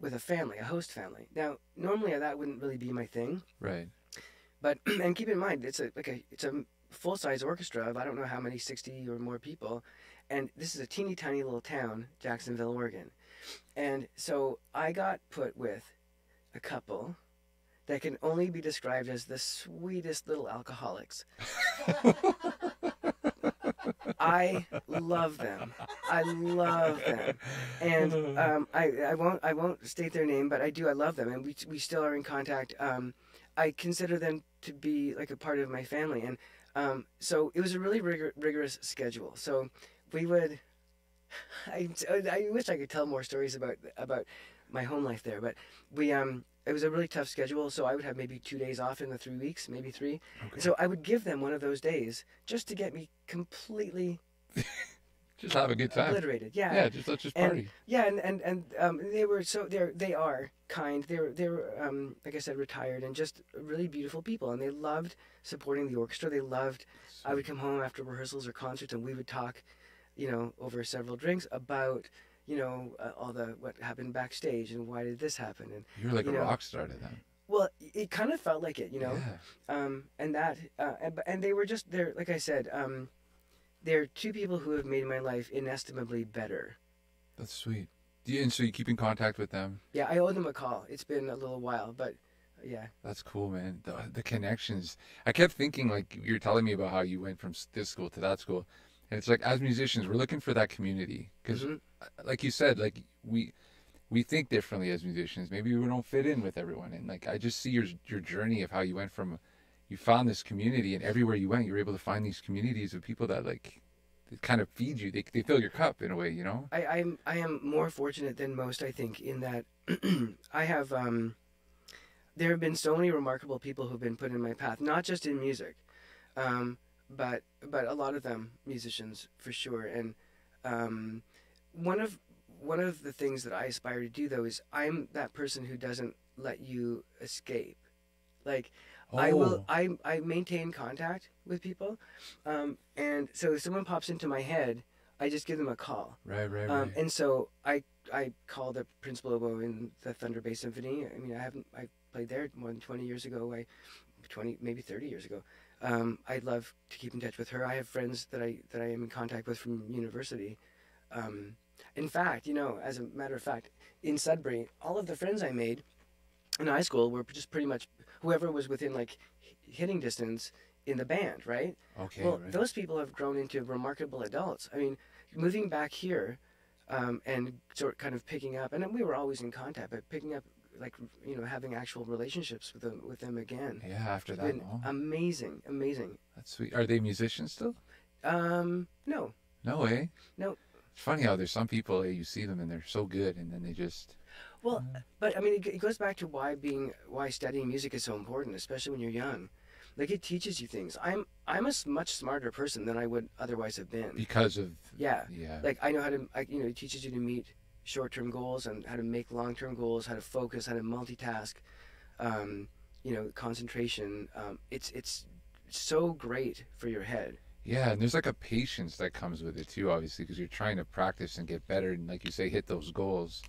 with a family, a host family. Now normally that wouldn't really be my thing. Right. But and keep in mind, it's a like a it's a full size orchestra of I don't know how many sixty or more people, and this is a teeny tiny little town, Jacksonville, Oregon, and so I got put with a couple that can only be described as the sweetest little alcoholics. I love them. I love them, and um, I I won't I won't state their name, but I do I love them, and we we still are in contact. Um, I consider them to be like a part of my family, and um, so it was a really rigor, rigorous schedule. So we would. I, I wish I could tell more stories about about my home life there, but we um it was a really tough schedule. So I would have maybe two days off in the three weeks, maybe three. Okay. So I would give them one of those days just to get me completely just have a good time. obliterated. Yeah, Yeah. Just let's just And- party. yeah, and and and um, they were so they're they are kind. They're they're um, like I said, retired and just really beautiful people, and they loved supporting the orchestra. They loved. I would come home after rehearsals or concerts, and we would talk, you know, over several drinks about you know uh, all the what happened backstage and why did this happen and you were like you a know, rock star to them. well it kind of felt like it you know Yeah. um, and that uh, and, and they were just they're like I said um, they're two people who have made my life inestimably better. That's sweet. Do you, and so you keep in contact with them. Yeah, I owe them a call. It's been a little while, but yeah. That's cool, man. The, the connections. I kept thinking, like, you were telling me about how you went from this school to that school. And it's like, as musicians, we're looking for that community. Because, Mhm. like you said, like, we, we think differently as musicians. Maybe we don't fit in with everyone. And like I just see your your journey of how you went from you found this community and everywhere you went you were able to find these communities of people that like that kind of feed you. They they fill your cup in a way, you know? I, I'm I am more fortunate than most, I think, in that I have um, there have been so many remarkable people who've been put in my path, not just in music, um, but but a lot of them musicians for sure. And um, one of one of the things that I aspire to do though is I'm that person who doesn't let you escape. Like I will Oh. I I maintain contact with people, um, and so if someone pops into my head, I just give them a call. Right, right, right. Um, and so I I call the principal oboe in the Thunder Bay Symphony. I mean, I haven't I played there more than twenty years ago. I twenty maybe thirty years ago. Um, I'd love to keep in touch with her. I have friends that I that I am in contact with from university. Um, in fact, you know, as a matter of fact, in Sudbury, all of the friends I made in high school were just pretty much whoever was within like hitting distance in the band, right? okay. well, right. those people have grown into remarkable adults. I mean, moving back here um, and sort of kind of picking up, and we were always in contact, but picking up, like, you know, having actual relationships with them, with them again. yeah, after that. oh, amazing, amazing. that's sweet. Are they musicians still? Um, no, No way. No. It's funny how there's some people eh, you see them and they're so good and then they just well, but I mean, it, it goes back to why being, why studying music is so important, especially when you're young. Like it teaches you things. I'm, I'm a much smarter person than I would otherwise have been. because of Yeah. yeah. like I know how to, I, you know, it teaches you to meet short-term goals and how to make long-term goals, how to focus, how to multitask, um, you know, concentration. Um, it's it's so great for your head. Yeah, and there's like a patience that comes with it too, obviously, because you're trying to practice and get better, and like you say, hit those goals.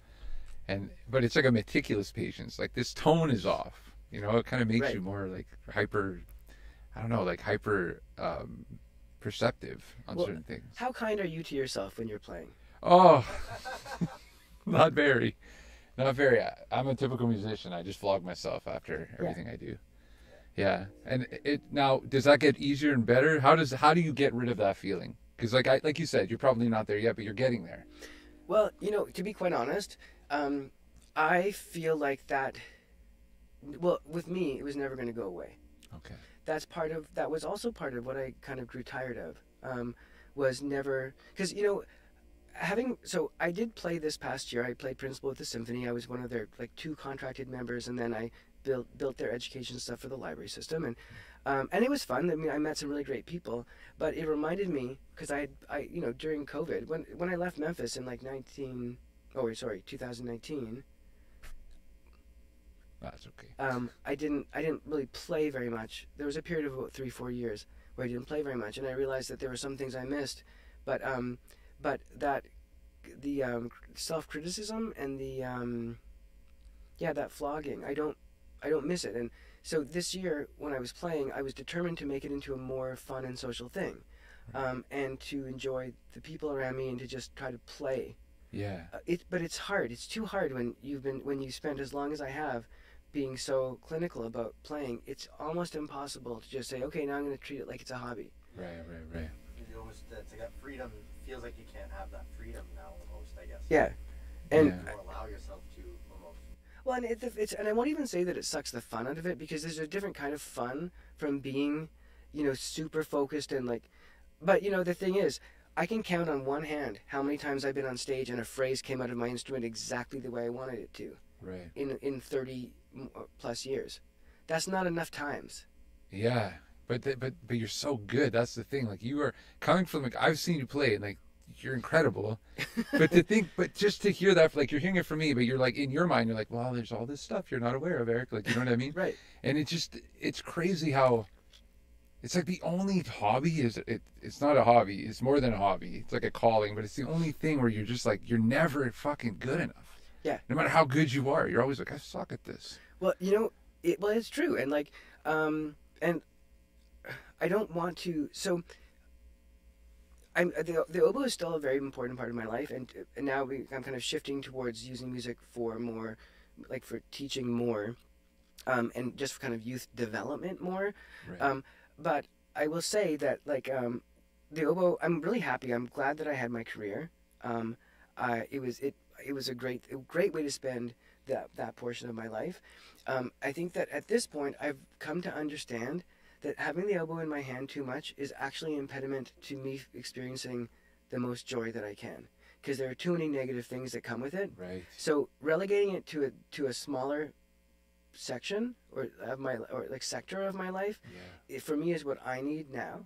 And but it's like a meticulous patience. Like this tone is off, you know. It kind of makes Right. you more like hyper. I don't know, like hyper um, perceptive on Well, certain things. How kind are you to yourself when you're playing? Oh, not very, not very. I- I'm a typical musician. I just vlog myself after everything I do. Yeah, and it now does that get easier and better? How does how do you get rid of that feeling? Because like I like you said, you're probably not there yet, but you're getting there. Well, you know, to be quite honest, um, I feel like that. Well, with me, it was never going to go away. Okay. that's part of that was also part of what I kind of grew tired of um, was never because you know having so I did play this past year I played principal with the symphony I was one of their like two contracted members and then I built built their education stuff for the library system and um, and it was fun I mean I met some really great people but it reminded me because I I you know during COVID when when I left Memphis in like 19 oh sorry 2019 That's okay. um, I didn't I didn't really play very much. There was a period of about three four years where I didn't play very much, and I realized that there were some things I missed, but um, but that the um, self criticism and the um, yeah that flogging I don't I don't miss it, and so this year when I was playing, I was determined to make it into a more fun and social thing, um, and to enjoy the people around me and to just try to play Yeah. uh, it but it's hard it's too hard when you've been when you spend as long as i have being so clinical about playing it's almost impossible to just say okay now i'm going to treat it like it's a hobby Right. Right. Right. You almost it's like that freedom feels like you can't have that freedom now almost I guess. yeah and Yeah. Or allow yourself to almost. well and it, it's and i won't even say that it sucks the fun out of it because there's a different kind of fun from being you know super focused and like but you know the thing is i can count on one hand how many times i've been on stage and a phrase came out of my instrument exactly the way i wanted it to Right. in in 30 uh, plus years that's not enough times Yeah, but th- but but you're so good. That's the thing. Like you are coming from like I've seen you play, and like you're incredible. but to think, but just to hear that, like you're hearing it from me, but you're like in your mind, you're like, well, there's all this stuff you're not aware of, Eric. Like you know what I mean? right And it just it's crazy how it's like the only hobby is it. It's not a hobby. It's more than a hobby. It's like a calling, but it's the only thing where you're just like you're never fucking good enough. Yeah. No matter how good you are, you're always like I suck at this. Well, you know, it well, it's true, and like, um, and I don't want to. So, I'm the the oboe is still a very important part of my life, and, and now we, I'm kind of shifting towards using music for more, like for teaching more, um, and just for kind of youth development more. Right. Um, but I will say that like um, the oboe, I'm really happy. I'm glad that I had my career. Um, I it was it it was a great a great way to spend that that portion of my life. Um, I think that at this point I've come to understand that having the oboe in my hand too much is actually an impediment to me experiencing the most joy that I can because there are too many negative things that come with it. Right. So relegating it to a to a smaller section or of my or like sector of my life Yeah. it, for me is what I need now.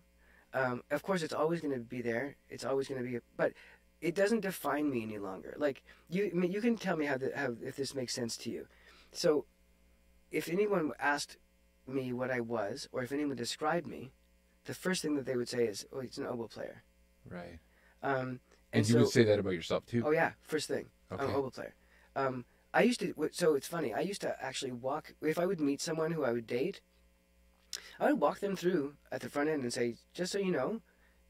Um, of course, it's always going to be there. It's always going to be, but it doesn't define me any longer. Like you, I mean, you can tell me how, the, how if this makes sense to you. So, if anyone asked me what I was, or if anyone described me, the first thing that they would say is, "Oh, he's an oboe player." Right. Um, And, and you so, would say that about yourself too. oh yeah, first thing, I'm an oboe player. Um, I used to. So it's funny. I used to actually walk. If I would meet someone who I would date, I would walk them through at the front end and say, just so you know,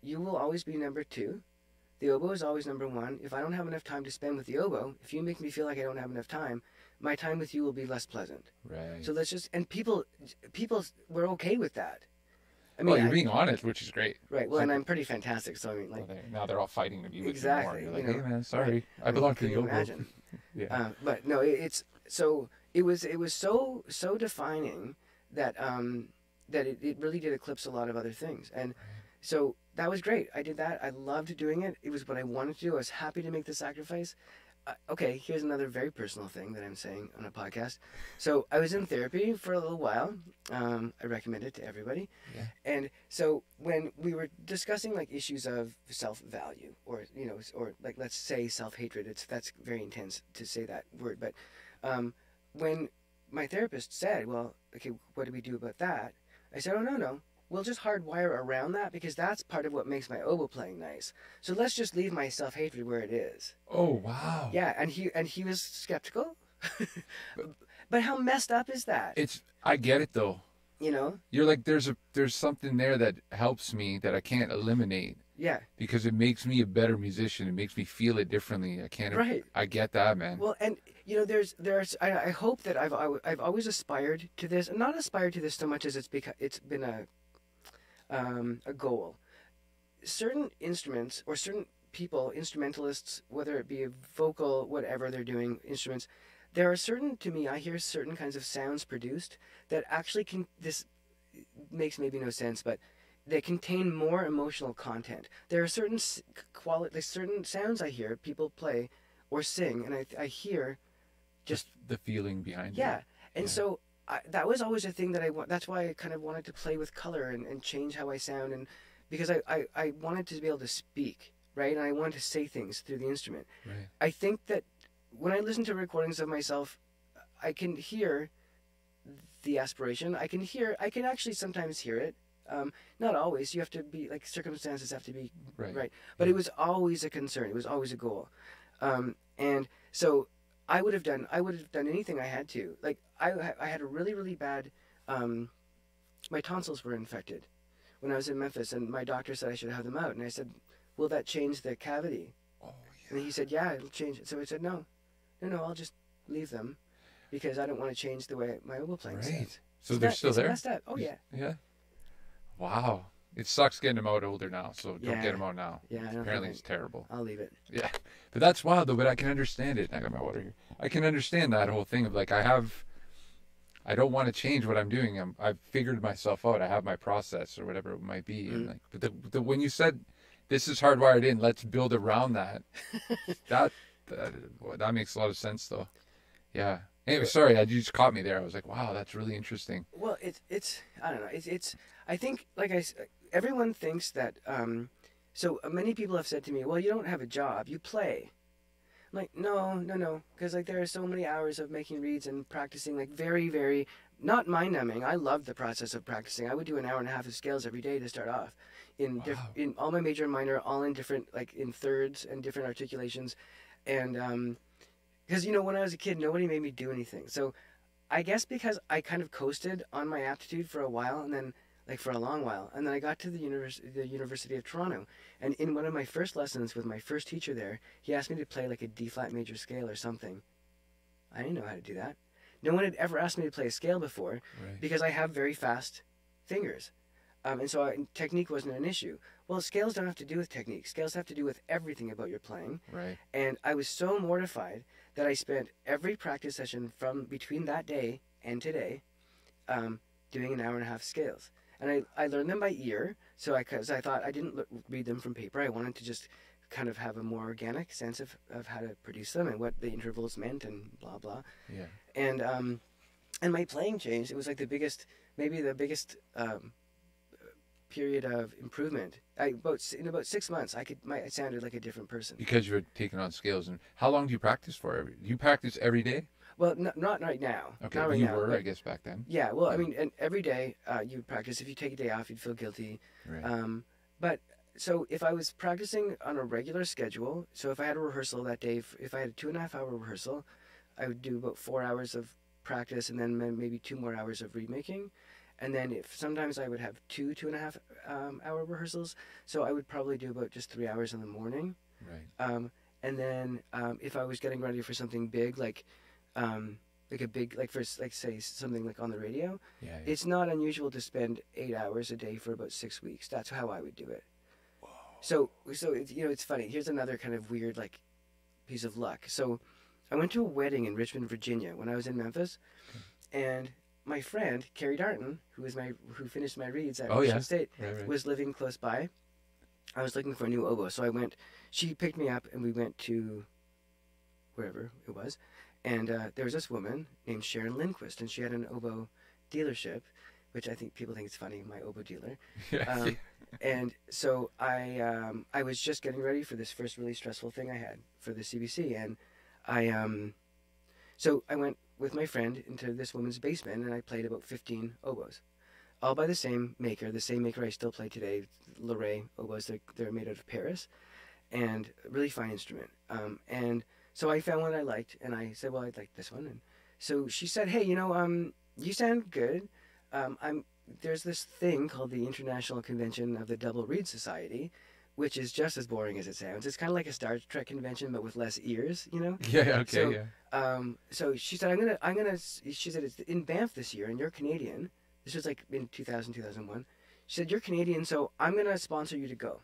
you will always be number two. The oboe is always number one. If I don't have enough time to spend with the oboe, if you make me feel like I don't have enough time, my time with you will be less pleasant. Right. So let's just and people, people were okay with that. I well, mean, you're I- being honest, which is great. right. Well, and I'm pretty fantastic. So I mean, like, Well, they- now they're all fighting to be with Exactly, you you more. You're know, like, hey man, sorry, I belong to the oboe. imagine? Yeah. Uh, but no, it, it's so it was it was so so defining that um that it, it really did eclipse a lot of other things and so that was great. I did that. I loved doing it. It was what I wanted to do. I was happy to make the sacrifice. Okay, here's another very personal thing that I'm saying on a podcast. So I was in therapy for a little while. Um, I recommend it to everybody. Yeah. And so when we were discussing like issues of self-value, or you know, or like let's say self-hatred, it's that's very intense to say that word. But um, when my therapist said, "Well, okay, what do we do about that?" I said, "Oh no, no, we'll just hardwire around that because that's part of what makes my oboe playing nice. So let's just leave my self hatred where it is. Oh wow. Yeah, and he and he was skeptical. but how messed up is that? It's I get it though. you know? You're like there's a there's something there that helps me that I can't eliminate Yeah. because it makes me a better musician. It makes me feel it differently. I can't. Right. I get that, man. Well, and you know, there's there's I, I hope that I've I've always aspired to this, not aspired to this so much as it's become it's been a um, a goal. Certain instruments or certain people, instrumentalists, whether it be vocal, whatever they're doing, instruments, there are certain to me I hear certain kinds of sounds produced that actually can this makes maybe no sense, but they contain more emotional content. There are certain quality, there's certain sounds I hear people play or sing, and I, I hear just the feeling behind yeah. it. Yeah. And Yeah. so I, that was always a thing that I want. That's why I kind of wanted to play with color and, and change how I sound, and because I, I, I wanted to be able to speak, right? And I wanted to say things through the instrument. Right. I think that when I listen to recordings of myself, I can hear the aspiration. I can hear. I can actually sometimes hear it. Um, not always. You have to be like circumstances have to be Right. right. But it was always a concern. It was always a goal. Um, and so I would have done. I would have done anything I had to. Like I, I had a really, really bad. Um, my tonsils were infected when I was in Memphis, and my doctor said I should have them out. And I said, "Will that change the cavity?" Oh yeah. And he said, "Yeah, it'll change it." So I said, "No, no, no. I'll just leave them because I don't want to change the way my oboe playing Right. sounds." So It's they're not- still there. Messed up. Oh yeah. Yeah. Wow. It sucks getting them out older now. So don't Yeah. get them out now. Yeah. Apparently it's terrible. I'll leave it. Yeah, but that's wild though. But I can understand it. I got my water here. I can understand that whole thing of like I have, I don't want to change what I'm doing. I'm I've figured myself out. I have my process or whatever it might be. And Mhm. like, but the, the when you said this is hardwired in, let's build around that. that that that makes a lot of sense though. Yeah. Anyway, sorry, I you just caught me there. I was like, wow, that's really interesting. Well, it's it's I don't know. It's it's I think like I everyone thinks that um so many people have said to me, "Well, you don't have a job. You play." I'm like, "No, no, no, because like there are so many hours of making reeds and practicing like very very not mind numbing. I love the process of practicing. I would do an hour and a half of scales every day to start off in diff- in all my major and minor all in different like in thirds and different articulations and um because you know when I was a kid nobody made me do anything. So I guess because I kind of coasted on my aptitude for a while, and then like for a long while, and then I got to the university, the University of Toronto, and in one of my first lessons with my first teacher there, he asked me to play like a D flat major scale or something. I didn't know how to do that. No one had ever asked me to play a scale before Right. because I have very fast fingers, um, and so I, technique wasn't an issue. Well, scales don't have to do with technique. Scales have to do with everything about your playing. Right. And I was so mortified that I spent every practice session from between that day and today um, doing an hour and a half scales. And I, I learned them by ear, so I because I thought I didn't l- read them from paper. I wanted to just kind of have a more organic sense of, of how to produce them and what the intervals meant and blah blah. Yeah. And um, and my playing changed. It was like the biggest, maybe the biggest um, period of improvement. I about in about six months, I could my I sounded like a different person. Because you're taking on scales, and how long do you practice for? Every, you practice every day? Well, n- not right now. Okay, not right you now. were, but- I guess, back then. Yeah, well, I mean, and every day uh, you would practice. If you take a day off, you'd feel guilty. Right. Um, but so if I was practicing on a regular schedule, so if I had a rehearsal that day, if, if I had a two and a half hour rehearsal, I would do about four hours of practice and then maybe two more hours of remaking. And then if sometimes I would have two two and a half um, hour rehearsals, so I would probably do about just three hours in the morning. right. Um, and then um, if I was getting ready for something big, like um, like a big like for like say something like on the radio, Yeah. yeah. it's not unusual to spend eight hours a day for about six weeks. That's how I would do it. So, so it's, you know, it's funny. Here's another kind of weird like piece of luck. So, I went to a wedding in Richmond, Virginia, when I was in Memphis, and my friend Carrie Darton, who was my who finished my reads at Oh, Michigan yeah. State, right, right. was living close by. I was looking for a new oboe, so I went. She picked me up, and we went to wherever it was, and uh, there was this woman named Sharon Lindquist, and she had an oboe dealership, which I think people think it's funny. My oboe dealer, um, and so I um, I was just getting ready for this first really stressful thing I had for the CBC, and I um, so I went with my friend into this woman's basement, and I played about fifteen oboes, all by the same maker, the same maker I still play today, Lorée oboes. They're they're made out of Paris, and really fine instrument. Um, and so I found one I liked, and I said, well, I'd like this one, and so she said, hey, you know, um, you sound good. Um, I'm there's this thing called the International Convention of the Double Reed Society, which is just as boring as it sounds. It's kind of like a Star Trek convention, but with less ears, you know. yeah. Okay. so- yeah. Um, so she said, I'm gonna, I'm gonna. She said it's in Banff this year, and you're Canadian. This was like in 2000, 2001. She said you're Canadian, so I'm gonna sponsor you to go.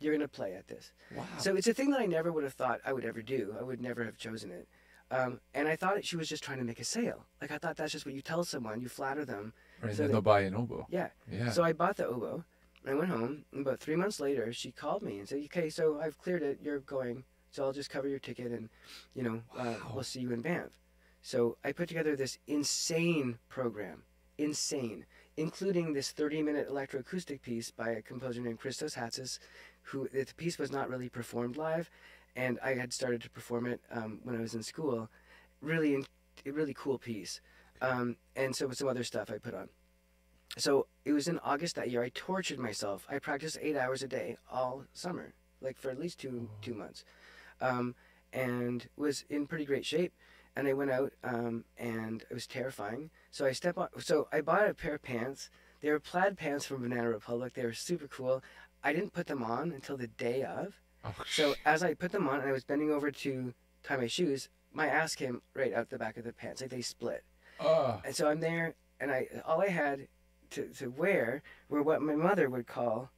You're gonna play at this. Wow. So it's a thing that I never would have thought I would ever do. I would never have chosen it. Um, and I thought she was just trying to make a sale. Like I thought that's just what you tell someone. You flatter them. right. so then they- they'll buy an oboe. Yeah. Yeah. So I bought the oboe. And I went home. And about three months later, she called me and said, "Okay, so I've cleared it. You're going. So I'll just cover your ticket, and you know, uh, we'll see you in Banff." So I put together this insane program, insane, including this 30-minute electroacoustic piece by a composer named Christos Hatzis, who the piece was not really performed live, and I had started to perform it um, when I was in school. Really, in, a really cool piece, um, and so with some other stuff I put on. So it was in August that year. I tortured myself. I practiced eight hours a day all summer, like for at least two two months, um, and was in pretty great shape. And I went out, um, and it was terrifying. So I step on. So I bought a pair of pants. They were plaid pants from Banana Republic. They were super cool. I didn't put them on until the day of. Oh, So as I put them on and I was bending over to tie my shoes, my ass came right out the back of the pants, like they split. oh, And so I'm there, and I all I had to, to wear were what my mother would call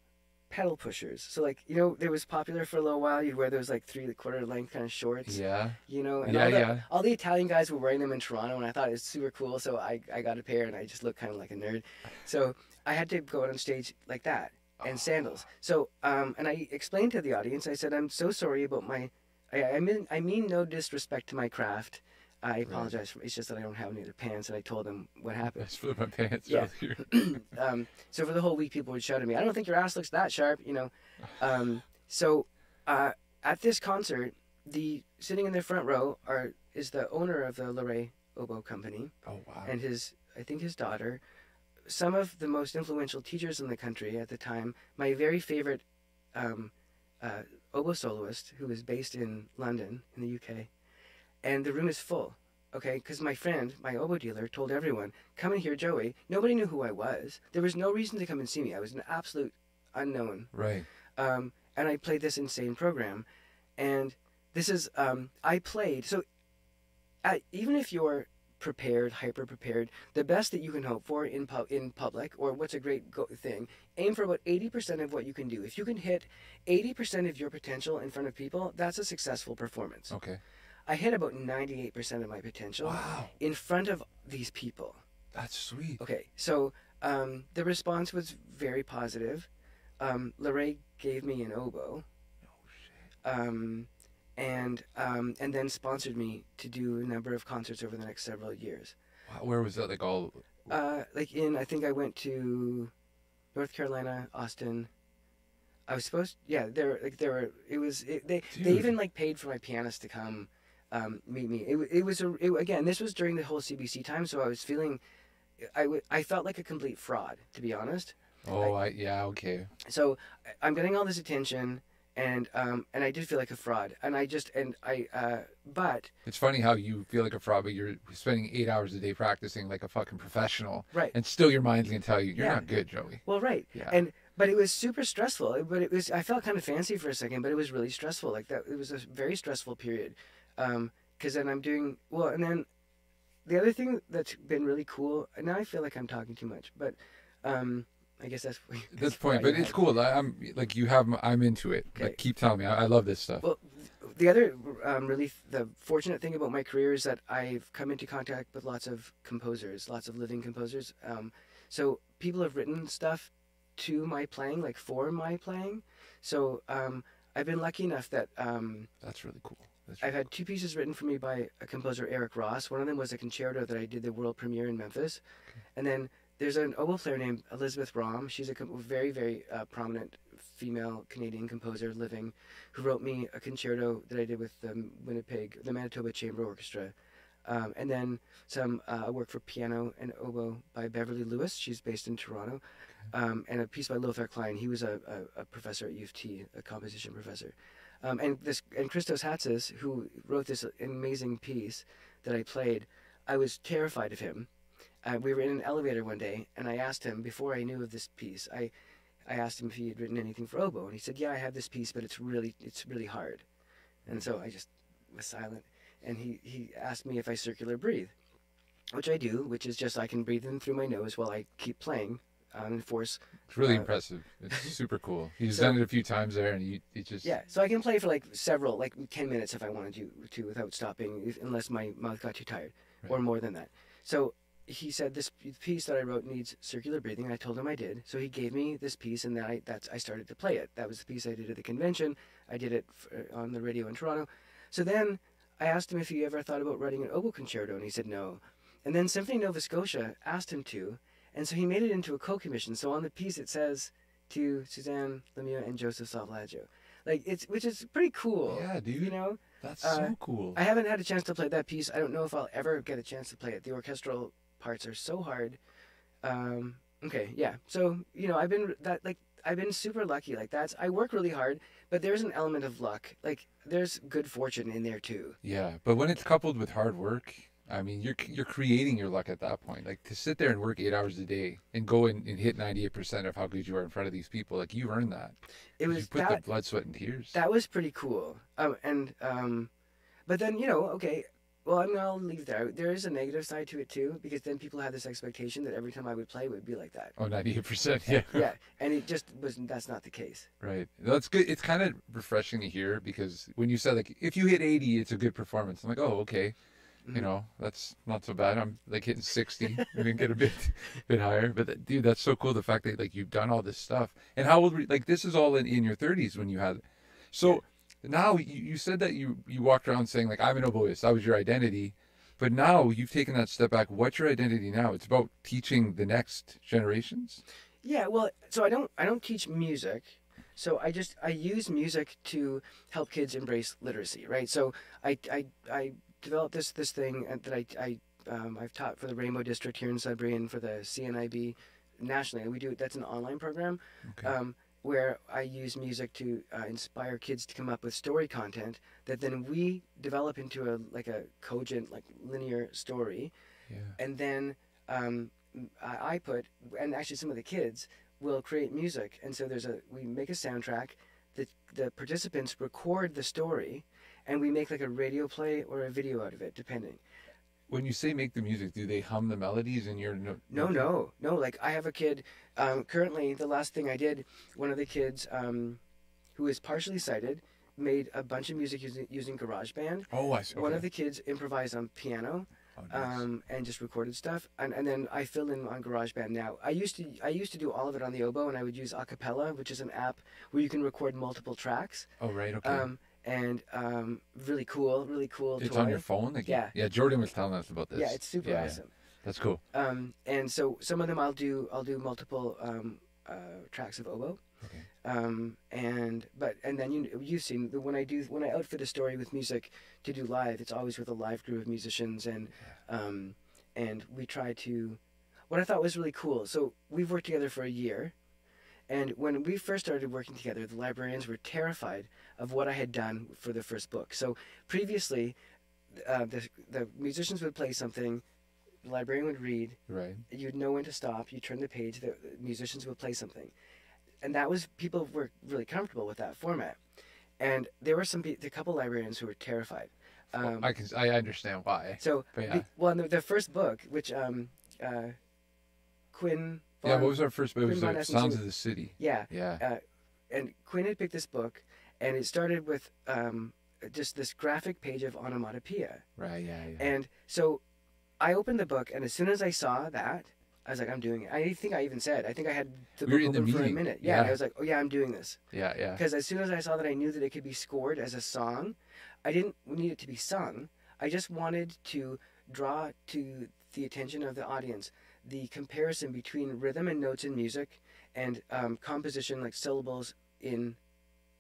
pedal pushers. So like you know, there was popular for a little while. You'd wear those like three quarter length kind of shorts. yeah. You know, and Yeah, all the, yeah. all the Italian guys were wearing them in Toronto, and I thought it was super cool. So I, I got a pair, and I just looked kind of like a nerd. So I had to go out on stage like that and sandals. So um, and I explained to the audience. I said, I'm so sorry about my. I, I mean, I mean no disrespect to my craft. I apologize for. It's just that I don't have any other pants, and I told them what happened. That's for my pants Yeah. out here. um, so for the whole week, people would shout at me, "I don't think your ass looks that sharp," you know. Um, so uh, at this concert, the sitting in the front row are is the owner of the Lorée Oboe Company Oh wow. and his, I think his daughter, some of the most influential teachers in the country at the time. My very favorite um, uh, oboe soloist, who was based in London in the UK, and the room is full. Okay, because my friend, my oboe dealer, told everyone, "Come and hear Joey." Nobody knew who I was. There was no reason to come and see me. I was an absolute unknown right. um, and I played this insane program, and this is um, I played so. Even if you're prepared, hyper prepared, the best that you can hope for in pub in public, or what's a great go- thing. Aim for about eighty percent of what you can do. If you can hit eighty percent of your potential in front of people, that's a successful performance. Okay. I hit about ninety-eight percent of my potential Wow. in front of these people. That's sweet. Okay, so um, the response was very positive. Um, Lorraine gave me an oboe. Um, and um, and then sponsored me to do a number of concerts over the next several years. Wow, Where was that? Like all. Uh, like in, I think I went to North Carolina, Austin. I was supposed, yeah. There, like there were. It was. It, they they even like paid for my pianist to come um, meet me. It, it was a it, again. This was during the whole CBC time, so I was feeling. I, w- I felt like a complete fraud, to be honest. Oh, I yeah. Okay. So I'm getting all this attention, and um, and I did feel like a fraud, and I just and I uh, but It's funny how you feel like a fraud, but you're spending eight hours a day practicing like a fucking professional, right. and still your mind's gonna tell you you're Yeah. not good, Joey. Well, right. Yeah. And but it was super stressful. But it was I felt kind of fancy for a second, but it was really stressful. Like that, it was a very stressful period. Um, because then I'm doing well, and then the other thing that's been really cool. and Now I feel like I'm talking too much, but um, I guess that's That's point, but it's cool. I- I'm like you have. I'm into it. Okay. Like keep telling me. I, I love this stuff. Well, the other um, really the fortunate thing about my career is that I've come into contact with lots of composers, lots of living composers. Um, so people have written stuff to my playing, like for my playing. So um, I've been lucky enough that um, That's really cool. That's I've really had two pieces written for me by a composer, Eric Ross. One of them was a concerto that I did the world premiere in Memphis, and then there's an oboe player named Elizabeth Raum. She's a very, very uh, prominent female Canadian composer living, who wrote me a concerto that I did with the Winnipeg, the Manitoba Chamber Orchestra, um, and then some uh, work for piano and oboe by Beverly Lewis. She's based in Toronto, um, and a piece by Lothar Klein. He was a, a, a professor at U of T, a composition professor. Um, and this and Christos Hatzis, who wrote this amazing piece that I played, I was terrified of him. Uh, we were in an elevator one day, and I asked him before I knew of this piece. I, I asked him if he had written anything for oboe, and he said, "Yeah, I have this piece, but it's really it's really hard." And so I just was silent, and he he asked me if I circular breathe, which I do, which is just I can breathe in through my nose while I keep playing um, and force It's really uh, impressive. It's super cool. He's so- done it a few times there, and he, he just Yeah, so I can play for like several, like ten minutes if I wanted to, to without stopping, if, unless my mouth got too tired, or more than that. So he said this piece that I wrote needs circular breathing, I told him I did. So he gave me this piece, and then I that's I started to play it. That was the piece I did at the convention. I did it f- uh, on the radio in Toronto. So then I asked him if he ever thought about writing an oboe concerto, and he said no. And then Symphony Nova Scotia asked him to, and so he made it into a co-commission. So on the piece it says to Suzanne Lemieux and Joseph Salvalaggio. Like it's which is pretty cool. Yeah, dude. You know, That's uh, so cool. I haven't had a chance to play that piece. I don't know if I'll ever get a chance to play it. The orchestral parts are so hard. Um, okay, yeah. So you know, I've been that like I've been super lucky. Like that's I work really hard, but there's an element of luck. Like there's good fortune in there too. Yeah, but when it's coupled with hard work, I mean, you're you're creating your luck at that point. Like to sit there and work eight hours a day and go and, and hit ninety eight percent of how good you are in front of these people, like you earned that. It was you put that the blood, sweat, and tears. that was pretty cool. Um, and um, but then you know, okay. Well, I'm I'll leave there. There is a negative side to it too, because then people have this expectation that every time I would play it would be like that. Oh, 98 percent. Yeah. Yeah, and it just was. That's not the case. Right. That's good. It's kind of refreshing to hear because when you said like if you hit 80, it's a good performance. I'm like, oh, okay. Mhm. You know, that's not so bad. I'm like hitting 60. I can get a bit, bit higher. But that- dude, that's so cool. The fact that like you've done all this stuff. And how old were? Like this is all in, in your 30s when you had. So now you, you said that you you walked around saying like I'm an oboist. That was your identity. But now you've taken that step back. What's your identity now? It's about teaching the next generations. Yeah, well, so I don't I don't teach music. So I just I use music to help kids embrace literacy, right? So I I, I developed this this thing that I I um, I've taught for the Rainbow District here in Sudbury and for the CNIB nationally. We do that's an online program Okay. um, where I use music to uh, inspire kids to come up with story content that then we develop into a like a cogent like linear story. Yeah. and then um, I, I put and actually some of the kids will create music. And so there's a we make a soundtrack the the participants record the story and we make like a radio play or a video out of it depending when you say make the music, do they hum the melodies in your no? No, no, no. Like I have a kid. Um, currently, the last thing I did, one of the kids um, who is partially sighted made a bunch of music using, using GarageBand. Oh, I see. Okay. One of the kids improvised on piano Oh, nice. um, and just recorded stuff, and, and then I fill in on GarageBand now. I used to I used to do all of it on the oboe, and I would use Acapella, which is an app where you can record multiple tracks. oh, right. Okay. Um, and um, really cool, really cool it's toy. on your phone. Like, Yeah. Yeah. Jordan was telling us about this. yeah, it's super Yeah, yeah. awesome. That's cool. Um, and so some of them I'll do I'll do multiple um, uh, tracks of oboe. Okay. Um, and but and then you you've seen the, when I do when I outfit a story with music to do live, it's always with a live group of musicians and um, and we try to what I thought was really cool. So we've worked together for a year. And when we first started working together, the librarians were terrified of what I had done for the first book. So previously, uh, the, the musicians would play something, the librarian would read, Right. you'd know when to stop. You turn the page. The musicians would play something, and that was people were really comfortable with that format. And there were some a couple librarians who were terrified. Um, I can. I understand why. so yeah. well, the, the first book, which um, uh, Quinn. Yeah. What was our first? It was Von uh, Sounds of the City. yeah, Yeah. and Quinn had picked this book, and it started with um, just this graphic page of onomatopoeia. right. Yeah. Yeah. And so I opened the book, and as soon as I saw that, I was like, I'm doing it. I think I even said, I think I had the We book in the for a minute. Yeah, Yeah. I was like, oh yeah, I'm doing this. yeah. Yeah. Because as soon as I saw that I knew that it could be scored as a song, I didn't need it to be sung. I just wanted to draw to the attention of the audience the comparison between rhythm and notes in music and um, composition, like syllables in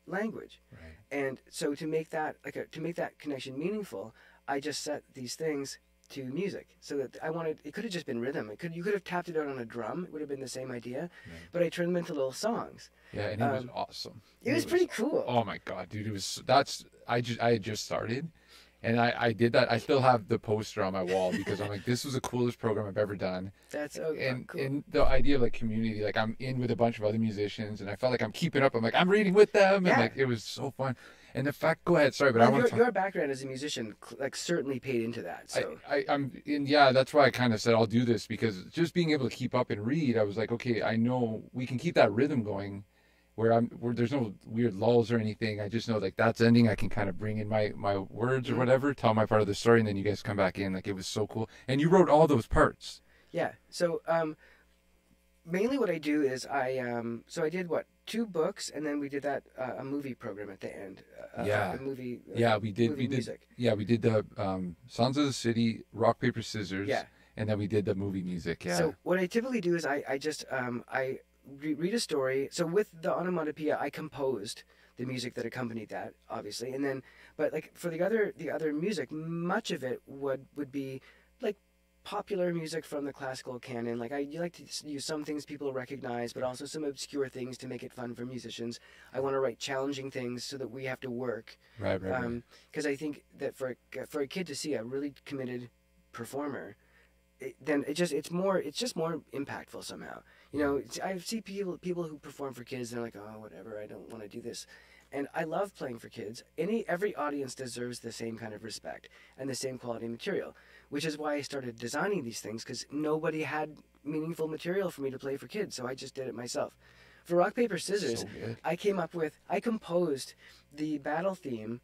language. Right. And so to make that like a, to make that connection meaningful, I just set these things to music. So that I wanted it could have just been rhythm. It could you could have tapped it out on a drum. It would have been the same idea. Right. But I turned them into little songs. Yeah. And it was um, awesome. It was pretty cool. Oh my god, dude! It was that's I just I had just started, and I I did that. I still have the poster on my wall because I'm like, this was the coolest program I've ever done. That's oh, and cool. and the idea of like community, like I'm in with a bunch of other musicians, and I felt like I'm keeping up. I'm like I'm reading with them, and like it was so fun. And the fact, go ahead, sorry, but I want your, to. your background as a musician like certainly paid into that. So I, I, I'm and yeah, that's why I kind of said I'll do this because just being able to keep up and read, I was like, okay, I know we can keep that rhythm going, where I'm where there's no weird lulls or anything. I just know like that's ending. I can kind of bring in my my words or Mhm. whatever, tell my part of the story, and then you guys come back in. Like it was so cool, and you wrote all those parts. yeah. So um, mainly what I do is I um, so I did what two books and then we did that uh, a movie program at the end. Uh, Yeah. A movie. uh, Yeah, we did. We did. music. Yeah, we did the um, Sounds of the City, Rock Paper Scissors. Yeah. and then we did the movie music. Yeah, So what I typically do is I, I just um, I re- read a story. So with the onomatopoeia, I composed the music that accompanied that, obviously, and then but like for the other the other music, much of it would would be like popular music from the classical canon. Like I you like to use some things people recognize, but also some obscure things to make it fun for musicians. I want to write challenging things so that we have to work right, right, because um, I think that for a, for a kid to see a really committed performer, it, then it just it's more it's just more impactful somehow. You know, I see people people who perform for kids. And they're like, oh, whatever. I don't want to do this. And I love playing for kids. Any every audience deserves the same kind of respect and the same quality material, which is why I started designing these things because nobody had meaningful material for me to play for kids. So I just did it myself. For rock paper scissors, So. I came up with, I composed the battle theme.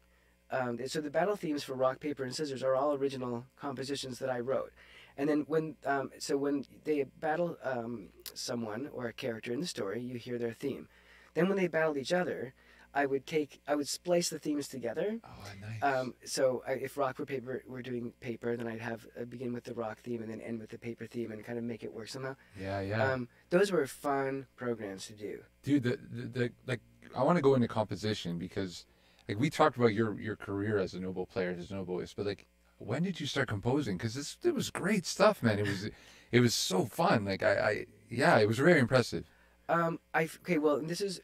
Um, so the battle themes for rock, paper, and scissors are all original compositions that I wrote. And then when, um, so when they battle um, someone or a character in the story, you hear their theme. Then when they battled each other, I would take, I would splice the themes together. Oh, nice. Um, so I, if rock were paper, we're doing paper, then I'd have uh, begin with the rock theme and then end with the paper theme and kind of make it work somehow. yeah, yeah. Um, those were fun programs to do. dude the, the, the like i want to go into composition because like we talked about your your career as an oboe player as an oboist but like when did you start composing because this it was great stuff man it was it was so fun like i i yeah it was very impressive Um, I okay. Well, this is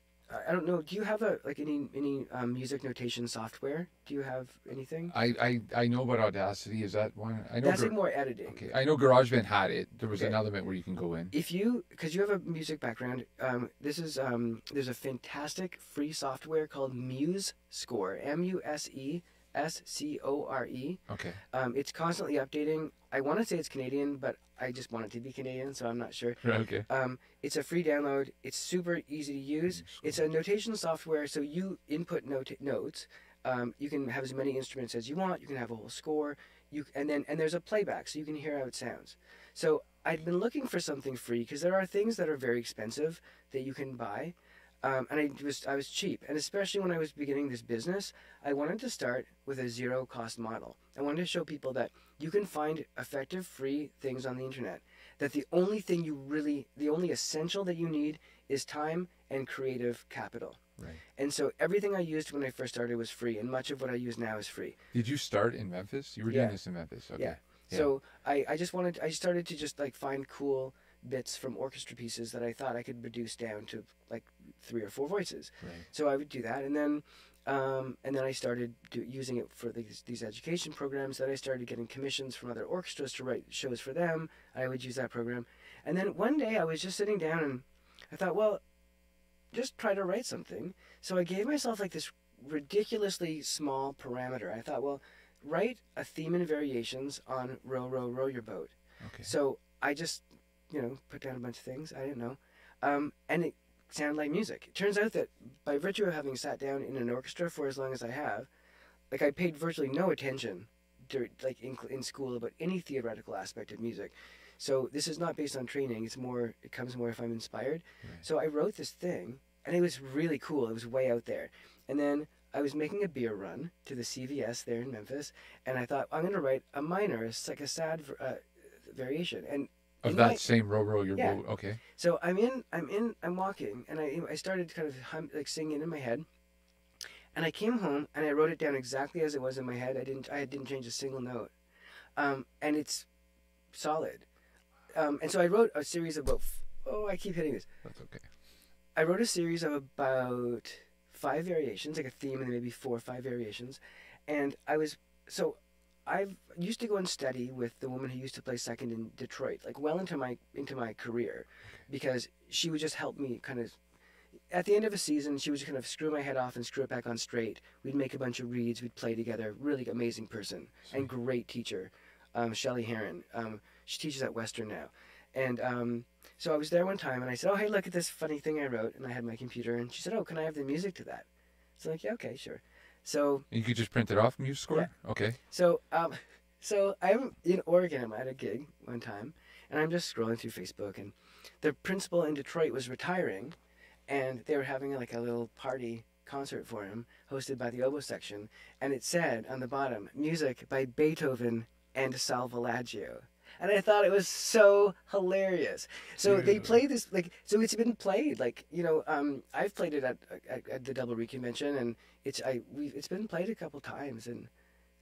I- don't know. Do you have a like any any um, music notation software? Do you have anything? i i i know about audacity is that one i know That's like more editing. okay i know garageband had it there was Okay. an element where you can go in If you, because you have a music background, um, this is um, there's a fantastic free software called Muse Score, M U S E S C O R E. Okay. Um, it's constantly updating. I want to say it's Canadian, but I just want it to be Canadian, so I'm not sure. Okay. Um, it's a free download. It's super easy to use. It's a notation software, so you input note notes. Um, you can have as many instruments as you want. You can have a whole score. You and then and there's a playback, so you can hear how it sounds. So I'd been looking for something free because there are things that are very expensive that you can buy, um, and I was I was cheap. And especially when I was beginning this business, I wanted to start with a zero cost model. I wanted to show people that you can find effective free things on the internet. That the only thing you really, the only essential that you need is time and creative capital. Right. And so everything I used when I first started was free, and much of what I use now is free. Did you start in Memphis? You were Yeah. doing this in Memphis. Okay. Yeah. Yeah. So I, I just wanted, I started to just like find cool bits from orchestra pieces that I thought I could reduce down to like three or four voices. Right. So I would do that, and then, um, and then I started do, using it for these, these education programs. Then I started getting commissions from other orchestras to write shows for them. I would use that program, and then one day I was just sitting down and I thought, well, just try to write something. So I gave myself like this ridiculously small parameter. I thought, well, write a theme and variations on row, row, row your boat. Okay. So I just, you know, put down a bunch of things. I didn't know. Um, and it sounded like music. It turns out that by virtue of having sat down in an orchestra for as long as I have, like I paid virtually no attention, dur like in, in school, about any theoretical aspect of music. So this is not based on training. It's more, it comes more if I'm inspired. Right. So I wrote this thing, and it was really cool. It was way out there. And then I was making a beer run to the CVS there in Memphis, and I thought I'm going to write a minor, it's like a sad uh, variation. And Of that my- same row row your Yeah. boat. Okay. so I'm in, I'm in, I'm walking, and I, I started kind of hum, like singing in my head. And I came home and I wrote it down exactly as it was in my head. I didn't, I didn't change a single note, um, and it's solid. Um, and so I wrote a series of about, oh, I keep hitting this. That's okay. I wrote a series of about five variations, like a theme, and maybe four or five variations. And I was so I used to go and study with the woman who used to play second in Detroit, like well into my into my career, because she would just help me kind of. At the end of a season, she would just kind of screw my head off and screw it back on straight. We'd make a bunch of reeds, we'd play together. Really amazing person and great teacher, um, Shelley Heron. Um, she teaches at Western now, and um, so I was there one time and I said, "Oh, hey, look at this funny thing I wrote." And I had my computer, and she said, "Oh, can I have the music to that?" So I'm like, yeah, okay, sure. So You could just print it off MuseScore. Okay. so um, so I'm in Oregon. I'm at a gig one time, and I'm just scrolling through Facebook, and the principal in Detroit was retiring, and they were having like a little party concert for him, hosted by the oboe section, and it said on the bottom, "Music by Beethoven and Salvalaggio." And I thought it was so hilarious. So they play this like so it's been played like you know um, I've played it at, at, at the Double Reed convention and it's I we've it's been played a couple times and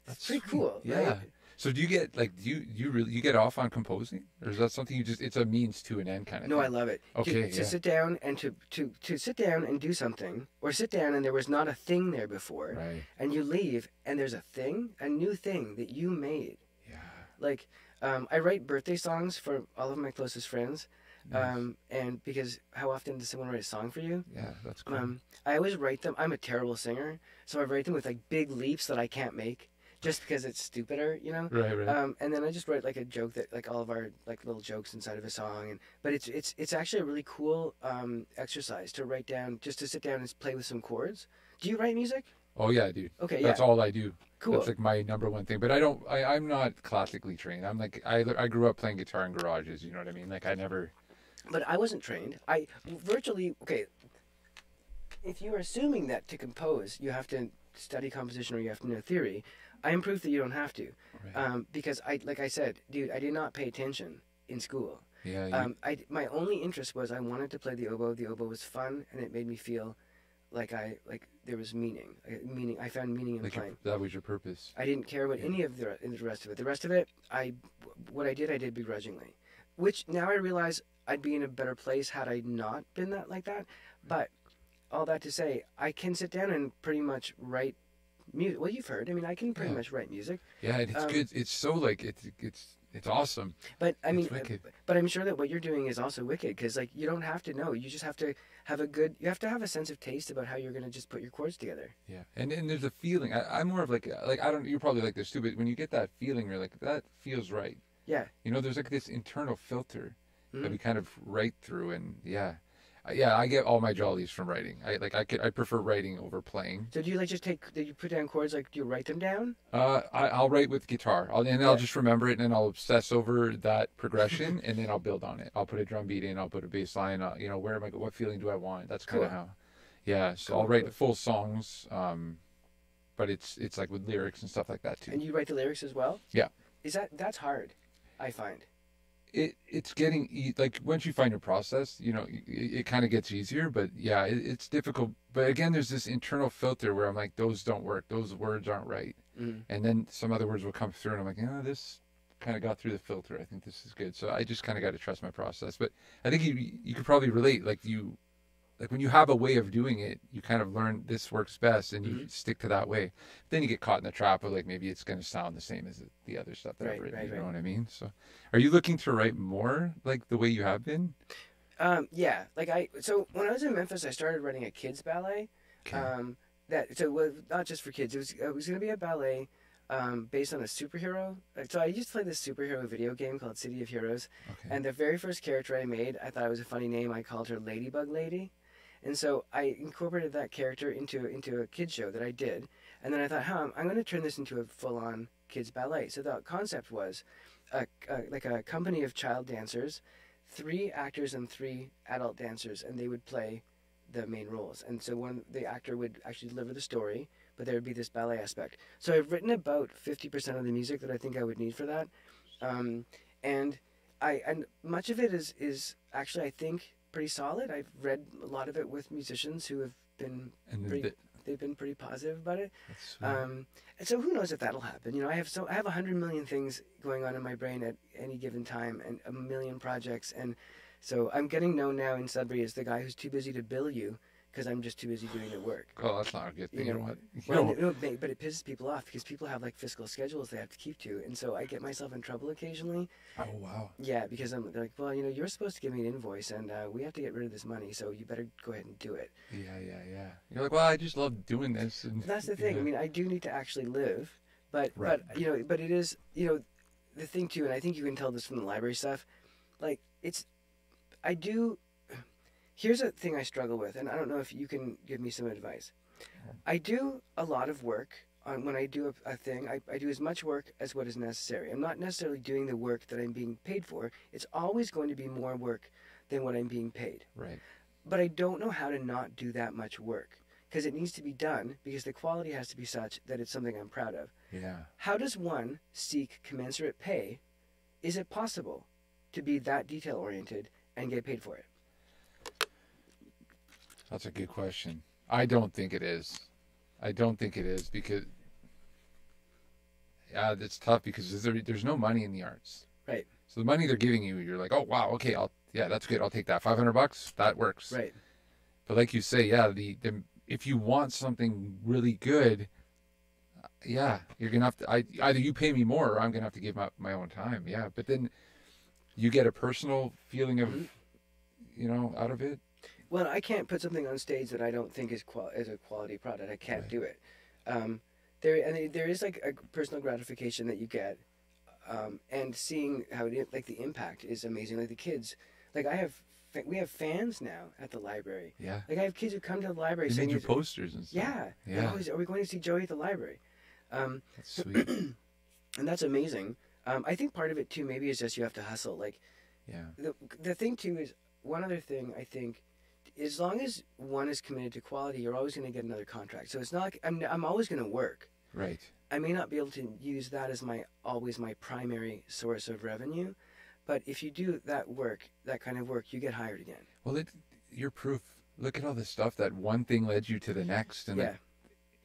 it's pretty cool. Yeah. right? So do you get like do you you really you get off on composing, or is that something you just it's a means to an end kind of thing. No, thing? I love it. Okay, to, yeah. sit down and to, to to sit down and do something, or sit down and there was not a thing there before, Right. and you leave and there's a thing, a new thing that you made. Yeah. Like um, I write birthday songs for all of my closest friends, Nice. um, and because how often does someone write a song for you? yeah, that's cool. Um, I always write them. I'm a terrible singer, so I write them with like big leaps that I can't make, just because it's stupider, you know. right. Right. Um, and then I just write like a joke that like all of our like little jokes inside of a song, and but it's it's it's actually a really cool um, exercise to write down, just to sit down and play with some chords. Do you write music? Oh yeah, dude. Okay, That's yeah, all I do. cool. That's like my number one thing. But I don't. I, I'm not classically trained. I'm like I I grew up playing guitar in garages. You know what I mean? Like I never. But I wasn't trained. I virtually okay. If you're assuming that to compose you have to study composition or you have to know theory, I am proof that you don't have to. Right. Um, because I like I said, dude, I did not pay attention in school. yeah. You, Um, I my only interest was I wanted to play the oboe. The oboe was fun, and it made me feel like I like there was meaning. Like, meaning I found meaning in like your, playing. that was your purpose. I didn't care about Yeah. any of the, the rest of it. The rest of it, I what I did, I did begrudgingly. Which now I realize I'd be in a better place had I not been that like that. But all that to say, I can sit down and pretty much write music. Well, you've heard. I mean, I can pretty Yeah. much write music, Yeah, it's Um, good. It's so like it's it's it's awesome. but I mean, It's wicked. but I'm sure that what you're doing is also wicked because like you don't have to know. You just have to have a good. You have to have a sense of taste about how you're gonna just put your chords together. Yeah, and and there's a feeling. I, I'm more of like like I don't. You're probably like this too, but when you get that feeling, you're like that feels right. Yeah. You know, there's like this internal filter that Mhm. we kind of write through, and yeah, yeah. I get all my jollies from writing. I like I could I prefer writing over playing. So do you like just take? Do you put down chords? Like do you write them down? Uh, I, I'll write with guitar, I'll, and I'll just remember it, and then I'll obsess over that progression, and then I'll build on it. I'll put a drum beat in, I'll put a bass line. Uh, you know, where am I? What feeling do I want? That's kind of Cool. how. Yeah, so Cool, I'll write full songs, um, but it's it's like with lyrics and stuff like that too. And you write the lyrics as well. Yeah. Is that that's hard? I find. It it's getting like once you find your process you know it, it kind of gets easier but yeah it, it's difficult. But again there's this internal filter where i'm like those don't work. Those words aren't right. Mm. and then some other words will come through and i'm like oh this kind of got through the filter. I think this is good. So i just kind of got to trust my process. But i think you you could probably relate like you like when you have a way of doing it you kind of learn this works best and you Mhm. stick to that way then you get caught in the trap of like maybe it's going to sound the same as the other stuff that Right, i've written right, you right. know what i mean so are you looking to write more like the way you have been Um, yeah, like I so when I was in Memphis, I started writing a kids ballet. Okay. Um, that so it was not just for kids. It was it was going to be a ballet um, based on a superhero. So I used to play this superhero video game called City of Heroes, okay and the very first character I made, I thought it was a funny name. I called her Ladybug Lady, and so I incorporated that character into into a kids show that I did. And then I thought, huh, I'm going to turn this into a full on kids ballet. So the concept was a, a like a company of child dancers, three actors and three adult dancers, and they would play the main roles. And so one the actor would actually deliver the story, but there would be this ballet aspect. So I've written about 50% of the music that I think I would need for that. Um, and I and much of it is is actually I think pretty solid. I've read a lot of it with musicians who have been and pretty- the, they've been pretty positive about it. Um, and so who knows if that'll happen? You know, I have so I have a hundred million things going on in my brain at any given time, and a million projects, and so I'm getting known now in Sudbury as the guy who's too busy to bill you because I'm just too busy doing the work. oh that's not a good thing you know, what you Well, know, no, but it pisses people off because people have like fiscal schedules they have to keep to, and so I get myself in trouble occasionally. oh wow Yeah, because I'm they're like, well, you know, you're supposed to give me an invoice, and uh, we have to get rid of this money, so you better go ahead and do it. yeah yeah yeah you're like well i just love doing this and That's the thing. yeah. I mean, I do need to actually live, but Right. but you know, but it is you know, the thing too, and I think you can tell this from the library stuff. Like it's, I do. Here's a thing I struggle with, and I don't know if you can give me some advice. Uh-huh. I do a lot of work on when I do a, a thing. I, I do as much work as what is necessary. I'm not necessarily doing the work that I'm being paid for. It's always going to be more work than what I'm being paid right but I don't know how to not do that much work because it needs to be done because the quality has to be such that it's something I'm proud of. yeah How does one seek commensurate pay? Is it possible to be that detail oriented and get paid for it? That's a good question i don't think it is i don't think it is because yeah it's tough because there, there's no money in the arts Right. so the money they're giving you you're like oh wow okay i'll yeah that's good i'll take that 500 bucks that works Right. But like you say, yeah, the, the if you want something really good, yeah, you're gonna have to. I, either you pay me more, or I'm gonna have to give my my own time. Yeah, but then you get a personal feeling of, Mhm. you know, out of it. Well, I can't put something on stage that I don't think is qual- is a quality product. I can't Right. do it. Um, there and there is like a personal gratification that you get, um, and seeing how it like the impact is amazing. Like the kids, like I have we have fans now at the library. Yeah, Like I have kids who come to the library they saying, made you posters and stuff. "Yeah, Yeah. always, are we going to see Joey at the library?" Um, That's sweet. and that's amazing. Um, I think part of it too maybe is just you have to hustle. Like yeah, the the thing too is one other thing I think. As long as one is committed to quality, you're always going to get another contract. So it's not like I'm, I'm always going to work. right. I may not be able to use that as my always my primary source of revenue, but if you do that work, that kind of work, you get hired again. Well, it, you're proof. Look at all the stuff that one thing led you to the next, and yeah, like,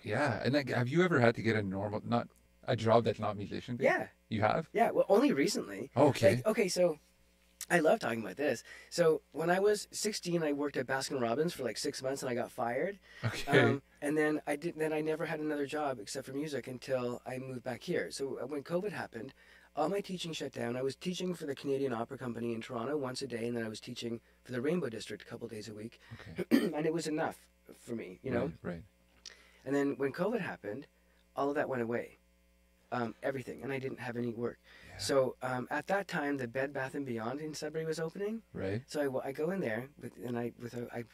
yeah. And like, have you ever had to get a normal, not a job that's not musician? yeah, You have. yeah. Well, only recently. Okay. Like, okay, so I love talking about this. So when I was 16, I worked at Baskin Robbins for like six months, and I got fired. Okay. Um, and then I did. Then I never had another job except for music until I moved back here. So uh, when COVID happened, all my teaching shut down. I was teaching for the Canadian Opera Company in Toronto once a day, and then I was teaching for the Rainbow District a couple days a week, okay. and it was enough for me, you know. Right. right. And then when COVID happened, all of that went away, um, everything, and I didn't have any work. So um, at that time, the Bed Bath and Beyond in Sudbury was opening. Right. So I, I go in there with, and I with a, I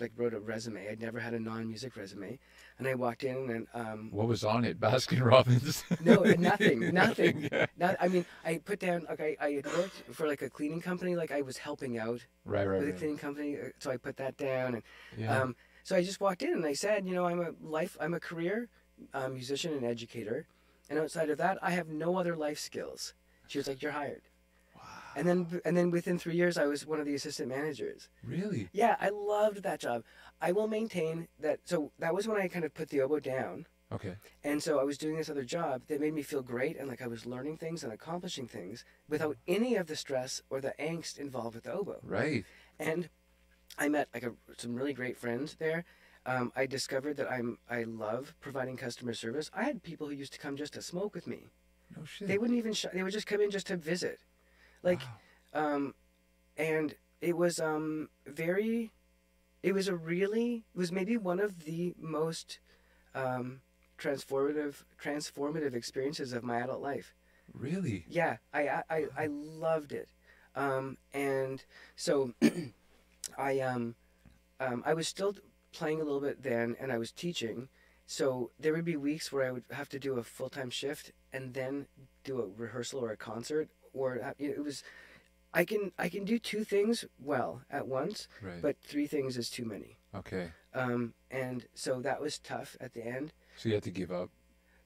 like wrote a resume. I'd never had a non-music resume, and I walked in and um, What was on it? Baskin Robbins. No, nothing, nothing. yeah. not, I mean I put down like I, had worked for like a cleaning company. Like I was helping out Right. Right. with a cleaning company, uh, so I put that down. And Yeah. um, so I just walked in and I said, you know, I'm a life, I'm a career uh, musician and educator, and outside of that, I have no other life skills. She was like, you're hired. Wow. And then, and then within three years, I was one of the assistant managers. really. Yeah, I loved that job. I will maintain that. So that was when I kind of put the oboe down. Okay. And so I was doing this other job that made me feel great and like I was learning things and accomplishing things without any of the stress or the angst involved with the oboe. Right. And I met like a, some really great friends there. Um, I discovered that I'm I love providing customer service. I had people who used to come just to smoke with me. No shit. They wouldn't even sh- they would just come in just to visit, like, um, and it was um very, it was a really it was maybe one of the most um, transformative transformative experiences of my adult life. Really. Yeah, I I, I, I loved it, um, and so I um, um I was still playing a little bit then, and I was teaching. So there would be weeks where I would have to do a full time shift and then do a rehearsal or a concert, or uh, it was. I can I can do two things well at once, Right. but three things is too many. okay. Um, and so that was tough at the end. So you had to give up.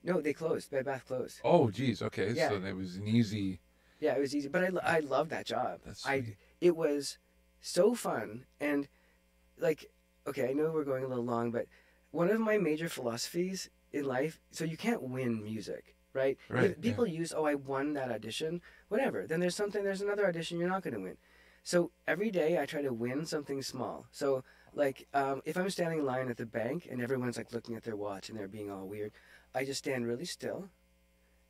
No, they closed. Bed Bath closed. Oh, geez. Okay. Yeah. So it was an easy. Yeah, it was easy, but I, I loved that job. That's I it was so fun and like okay, I know we're going a little long, but one of my major philosophies in life, so you can't win music, right? Right, If people use oh I won that audition, whatever. Then there's something there's another audition you're not going to win. So every day I try to win something small. So like um, if I'm standing in line at the bank and everyone's like looking at their watch and they're being all weird, I just stand really still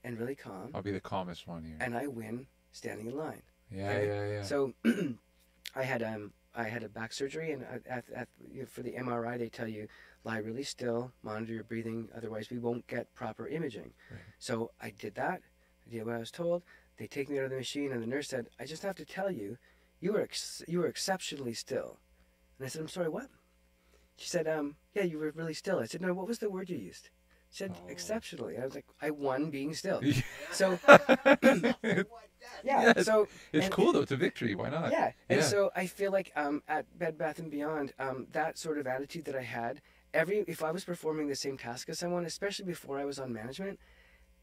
and really calm I'll be the calmest one here. and I win standing in line. yeah. okay. Yeah. Yeah. So I had um I had a back surgery and at, at, you know, for the MRI they tell you lie really still, monitor your breathing, otherwise we won't get proper imaging. Right. So I did that. I did what I was told. They take me out of the machine and the nurse said, "I just have to tell you, you were ex- you were exceptionally still." And I said, "I'm sorry, what?" She said, "Um, yeah, you were really still." I said, "No, what was the word you used?" Said, Oh. "Exceptionally." I was like, "I won being still." Yeah. So yeah, Yes. so it's and- cool though. It's a victory. Why not? yeah, and Yeah. so I feel like um, at Bed Bath and Beyond, um, that sort of attitude that I had, every if I was performing the same task as someone, especially before I was on management,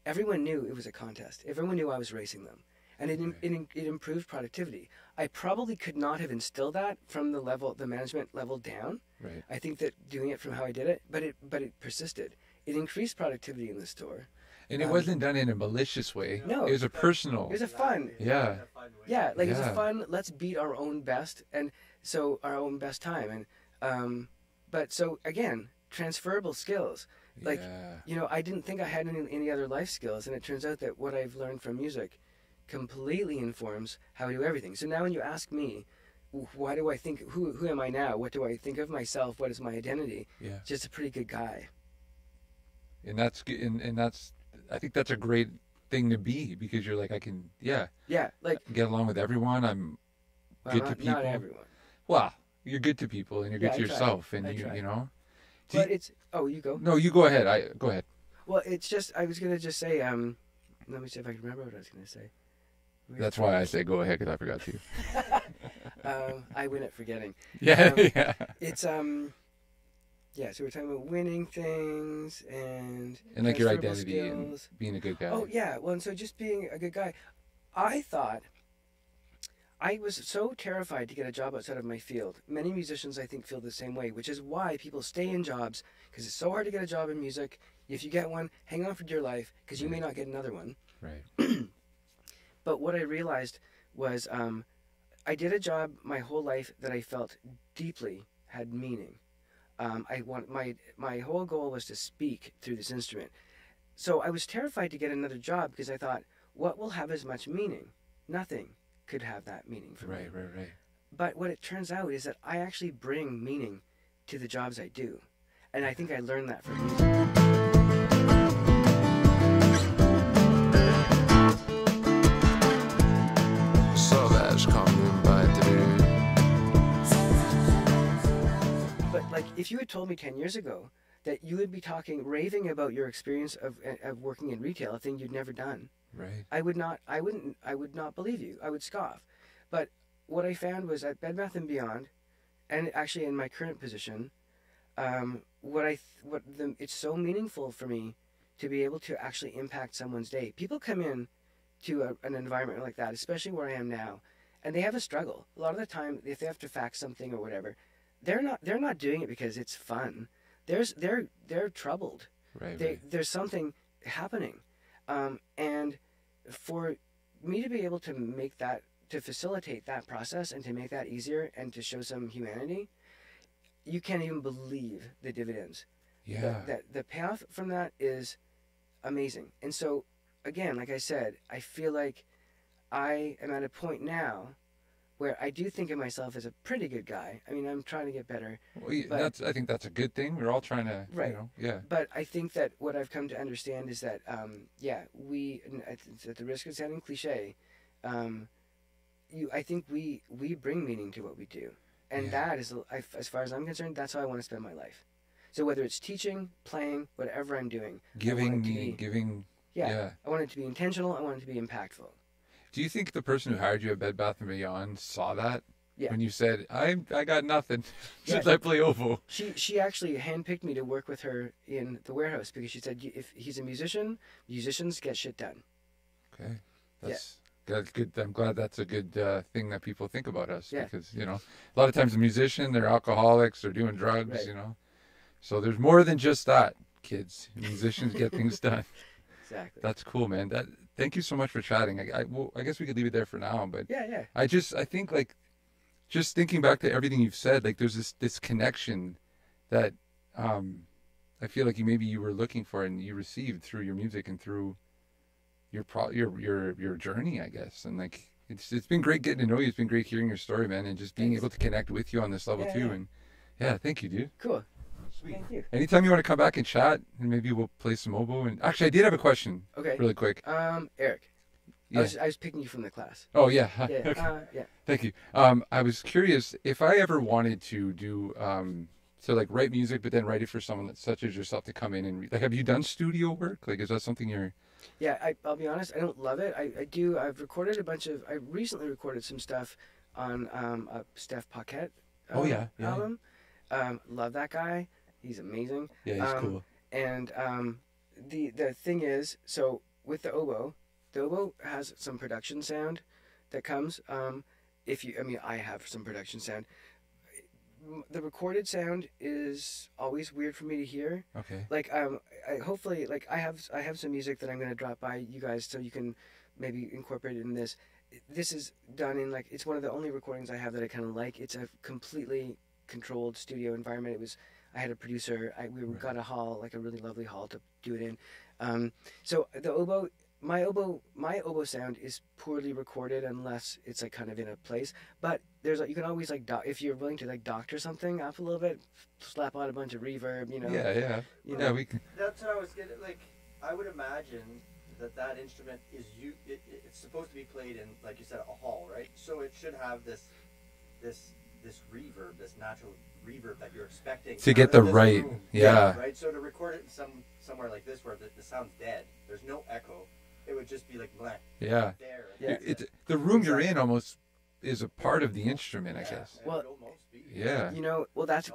everyone knew it was a contest. Everyone knew I was racing them, and it, Okay. it it improved productivity. I probably could not have instilled that from the level, the management level down. Right. I think that doing it from how I did it, but it but it persisted. It increased productivity in the store. And it Um, wasn't done in a malicious way. No. It was a personal. It was a fun. Yeah. Yeah, like it's Yeah. a fun. Let's beat our own best, and so our own best time, and um, but so again, transferable skills. Like yeah. you know, I didn't think I had any, any other life skills, and it turns out that what I've learned from music completely informs how I do everything. So now, when you ask me, why do I think who who am I now? What do I think of myself? What is my identity? Yeah. Just a pretty good guy. And that's and, and that's I think that's a great thing to be because you're like I can yeah Yeah, like get along with everyone. I'm well, Good to not, not people. everyone, well. You're good to people and you're good Yeah, to I try. yourself and I you try. you know. Do but you- it's oh, you go. no, you go ahead. I go ahead. Well, it's just I was gonna just say um, let me see if I can remember what I was gonna say. That's why I say go ahead because I forgot to. um, I win at forgetting. Yeah, Um, yeah. It's um, yeah. So we're talking about winning things and And like your identity and being a good guy. Oh yeah. Well, and so just being a good guy, I thought. I was so terrified to get a job outside of my field. Many musicians, I think, feel the same way, which is why people stay in jobs because it's so hard to get a job in music. If you get one, hang on for dear life because you may not get another one. Right. But what I realized was um, I did a job my whole life that I felt deeply had meaning. Um, I want my my whole goal was to speak through this instrument. So I was terrified to get another job because I thought, what will have as much meaning? Nothing could have that meaning for me. Right, right, right. But what it turns out is that I actually bring meaning to the jobs I do. And I think I learned that from music. If you had told me 10 years ago that you would be talking, raving about your experience of, of working in retail, a thing you'd never done, Right. I would not, I wouldn't, I would not believe you. I would scoff. But what I found was at Bed Bath and Beyond, and actually in my current position, um, what I, th- what the, it's so meaningful for me to be able to actually impact someone's day. People come in to a, an environment like that, especially where I am now, and they have a struggle. A lot of the time, if they have to fax something or whatever, they're not, they're not doing it because it's fun. There's, they're, they're troubled Right, they, right. there's something happening um, and for me to be able to make that to facilitate that process and to make that easier and to show some humanity you can't even believe the dividends Yeah. that, that the payoff from that is amazing and so again like i said i feel like i am at a point now where i do think of myself as a pretty good guy i mean i'm trying to get better Well, yeah, but- that's. I think that's a good thing. We're all trying to. Right. You know, yeah. but I think that what I've come to understand is that, um, yeah, we, at the risk of sounding cliche, um, you, I think we we bring meaning to what we do, and Yeah. that is, I, as far as I'm concerned, that's how I want to spend my life. So whether it's teaching, playing, whatever I'm doing, Giving meaning, be- giving. yeah, Yeah. I want it to be intentional. I want it to be impactful. Do you think the person who hired you at Bed Bath and Beyond saw that Yeah. when you said, "I I got nothing since Yeah. I play oboe"? She she actually handpicked me to work with her in the warehouse because she said if he's a musician, musicians get shit done. Okay, that's that's good. I'm glad that's a good uh, thing that people think about us Yeah. because you know a lot of times a musician they're alcoholics, they're doing drugs, Right. you know. So there's more than just that, kids. Musicians get things done. Exactly. That's cool, man. That thank you so much for chatting. I I, well, I guess we could leave it there for now, but Yeah, yeah. I just I think like just thinking back to everything you've said, like there's this this connection that um I feel like you maybe you were looking for and you received through your music and through your pro your your your journey, I guess. And like it's it's been great getting to know you. It's been great hearing your story, man, and just being Thanks. able to connect with you on this level Yeah, too. yeah. And yeah, thank you, dude. Cool. Sweet. Thank you. Anytime you want to come back and chat, and maybe we'll play some oboe. And actually, I did have a question, Okay. really quick. Um, Eric. I Yeah. was I was picking you from the class. Oh yeah. Yeah. Okay. uh, yeah. Thank you. Um, I was curious if I ever wanted to do um, so like write music, but then write it for someone that such as yourself to come in and re- like. Have you done studio work? Like, is that something you're? Yeah, I, I'll be honest. I don't love it. I, I do. I've recorded a bunch of. I recently recorded some stuff on um, a Stef Paquette. Oh, um, yeah, yeah. album. Um, love that guy. He's amazing. Yeah, he's Um, cool. And um, the the thing is, so with the oboe, the oboe has some production sound that comes. Um, if you, I mean, I have some production sound. The recorded sound is always weird for me to hear. Okay. Like, um, I, hopefully, like I have, I have some music that I'm gonna drop by you guys, so you can maybe incorporate it in this. This is done in like it's one of the only recordings I have that I kind of like. It's a completely controlled studio environment. It was I had a producer. I we Right. got a hall, like a really lovely hall to do it in. Um, so the oboe, my oboe, my oboe sound is poorly recorded unless it's like kind of in a place. But there's like you can always like do- if you're willing to like doctor something up a little bit, slap on a bunch of reverb. You know. Yeah, yeah, You yeah. know. We can. That's what I was getting. Like, I would imagine that that instrument is you. It, it- it's supposed to be played in, like you said, a hall, right? So it should have this, this, this reverb, this natural reverb that you're expecting To get the right- room. yeah. Right. So to record it some somewhere like this where the, the sound's dead, there's no echo. It would just be like blank Yeah. there. Yeah. and that's It, the room you're in almost is a part of the instrument, I guess. Well, would almost be. Yeah. You know, well that's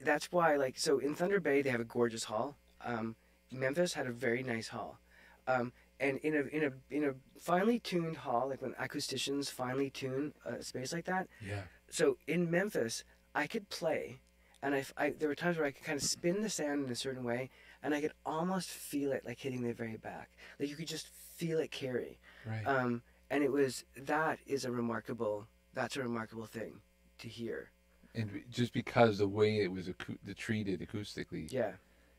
that's why like so in Thunder Bay they have a gorgeous hall. Um, Memphis had a very nice hall, um, and in a in a in a finely tuned hall, like when acousticians finely tune a space like that. Yeah. So in Memphis, I could play, and I, I there were times where I could kind of spin the sound in a certain way, and I could almost feel it like hitting the very back. Like you could just feel it carry. Right. Um, and it was that is a remarkable that's a remarkable thing to hear. And just because the way it was the treated acoustically, Yeah.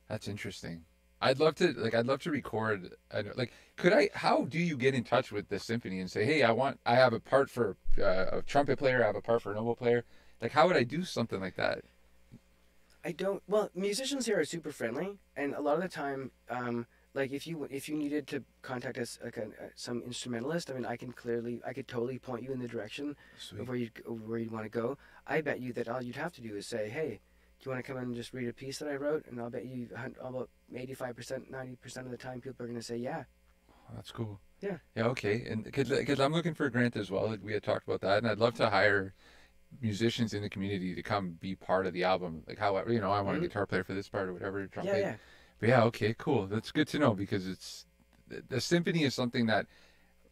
that's interesting. I'd love to like I'd love to record like could I how do you get in touch with the symphony and say hey I want I have a part for uh, a trumpet player I have a part for an oboe player like how would I do something like that I don't. Well, musicians here are super friendly, and a lot of the time, um, like if you if you needed to contact us like a, uh, some instrumentalist, I mean, I can clearly, I could totally point you in the direction Sweet. of where you where you'd want to go. I bet you that all you'd have to do is say, hey, you want to come in and just read a piece that I wrote? And I'll bet you about eighty five percent, ninety percent of the time, people are going to say, yeah. That's cool. Yeah. Yeah. Okay. And because I'm looking for a grant as well. We had talked about that, and I'd love to hire musicians in the community to come be part of the album. Like how you know I want Mhm. a guitar player for this part or whatever. Trumpet. Yeah, yeah. But yeah. Okay. Cool. That's good to know because it's the, the symphony is something that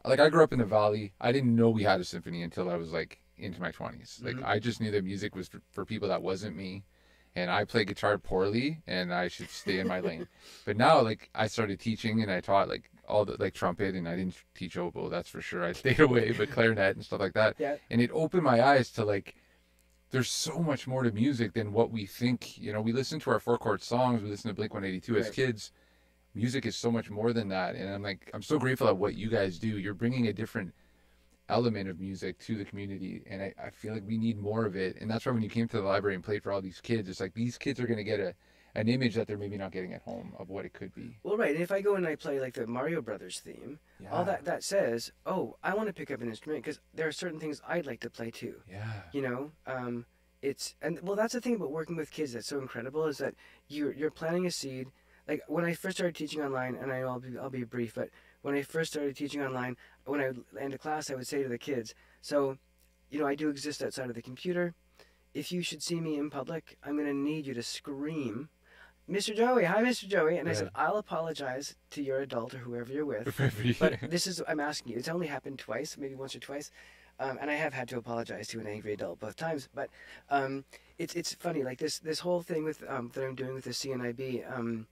like I grew up in the valley. I didn't know we had a symphony until I was like into my 20s. Like Mhm. I just knew that music was for, for people that wasn't me. And I play guitar poorly and I should stay in my lane. But now like I started teaching and I taught like all the like trumpet and I didn't teach oboe, that's for sure. I stayed away, but clarinet and stuff like that. Yeah. And it opened my eyes to like there's so much more to music than what we think. You know, we listen to our four chord songs, we listen to Blink 182 as kids. Music is so much more than that. And I'm like, I'm so grateful at what you guys do. You're bringing a different element of music to the community. And I, I feel like we need more of it. And that's why when you came to the library and played for all these kids, it's like these kids are going to get a, an image that they're maybe not getting at home of what it could be. Well, right. And if I go and I play like the Mario Brothers theme, all that that says, oh, I want to pick up an instrument because there are certain things I'd like to play too. Yeah. you know um it's and well that's the thing about working with kids that's so incredible is that you're you're planting a seed like when i first started teaching online and i'll be i'll be brief but when i first started teaching online when i would end a class i would say to the kids so you know i do exist outside of the computer if you should see me in public i'm going to need you to scream mr joey hi mr joey and i said i'll apologize to your adult or whoever you're with but this is I'm asking you. It's only happened twice, maybe once or twice, um, and I have had to apologize to an angry adult both times. But um, it's it's funny, like this this whole thing with um, that I'm doing with the CNIB. Um,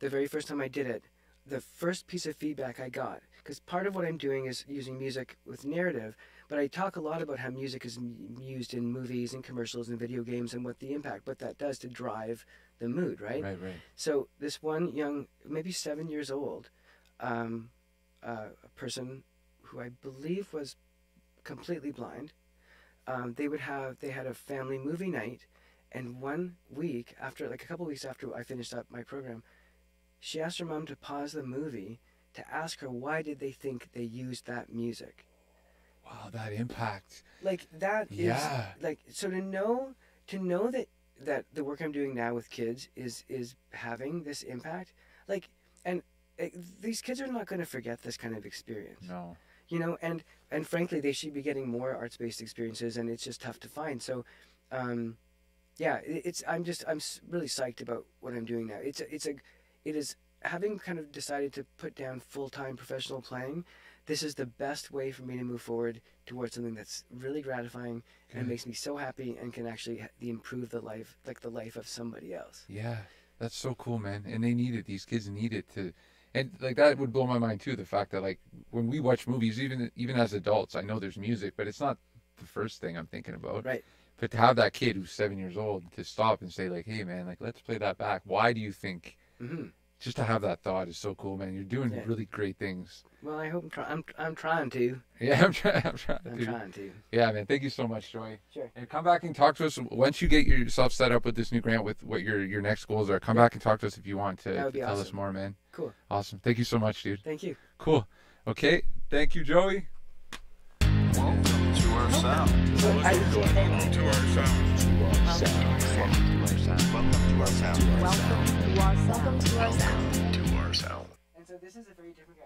the very first time I did it, the first piece of feedback I got, because part of what I'm doing is using music with narrative, but I talk a lot about how music is m- used in movies and commercials and video games and what the impact, what that does to drive the mood, right? right, right. So this one young, maybe seven years old, um, uh, a person who I believe was completely blind, um, they would have they had a family movie night, and one week after, like a couple weeks after I finished up my program, she asked her mom to pause the movie to ask her why did they think they used that music. Wow, that impact. Like that is Yeah. like so to know to know that that the work I'm doing now with kids is is having this impact. Like and eh, these kids are not going to forget this kind of experience No. you know and and frankly they should be getting more arts based experiences and it's just tough to find so um yeah it, it's i'm just i'm really psyched about what i'm doing now it's a, it's a it is having kind of decided to put down full-time professional playing this is the best way for me to move forward towards something that's really gratifying and mm. makes me so happy and can actually improve the life like the life of somebody else Yeah, that's so cool, man. And they need it. These kids need it to, and like that would blow my mind too. The fact that like when we watch movies, even even as adults, I know there's music, but it's not the first thing I'm thinking about. Right. But to have that kid who's seven years old to stop and say like, "Hey, man, like let's play that back." Why do you think? Hmm Just to have that thought is so cool, man. You're doing Yeah. really great things. well i hope i'm, try- I'm, I'm trying to Yeah, I'm trying. I'm trying. i'm to. trying to Yeah, man. Thank you so much, Joey. Sure. And come back and talk to us once you get yourself set up with this new grant with what your your next goals are. Come back and talk to us if you want to, That would to be tell us more, man. Cool. Awesome. Thank you so much, dude. thank you Cool. Okay. Thank you, Joey. Welcome to our sound. So I- Welcome to our sound. Welcome to our sound. Welcome to our sound. To our sound. And so this is a very different guy interviewing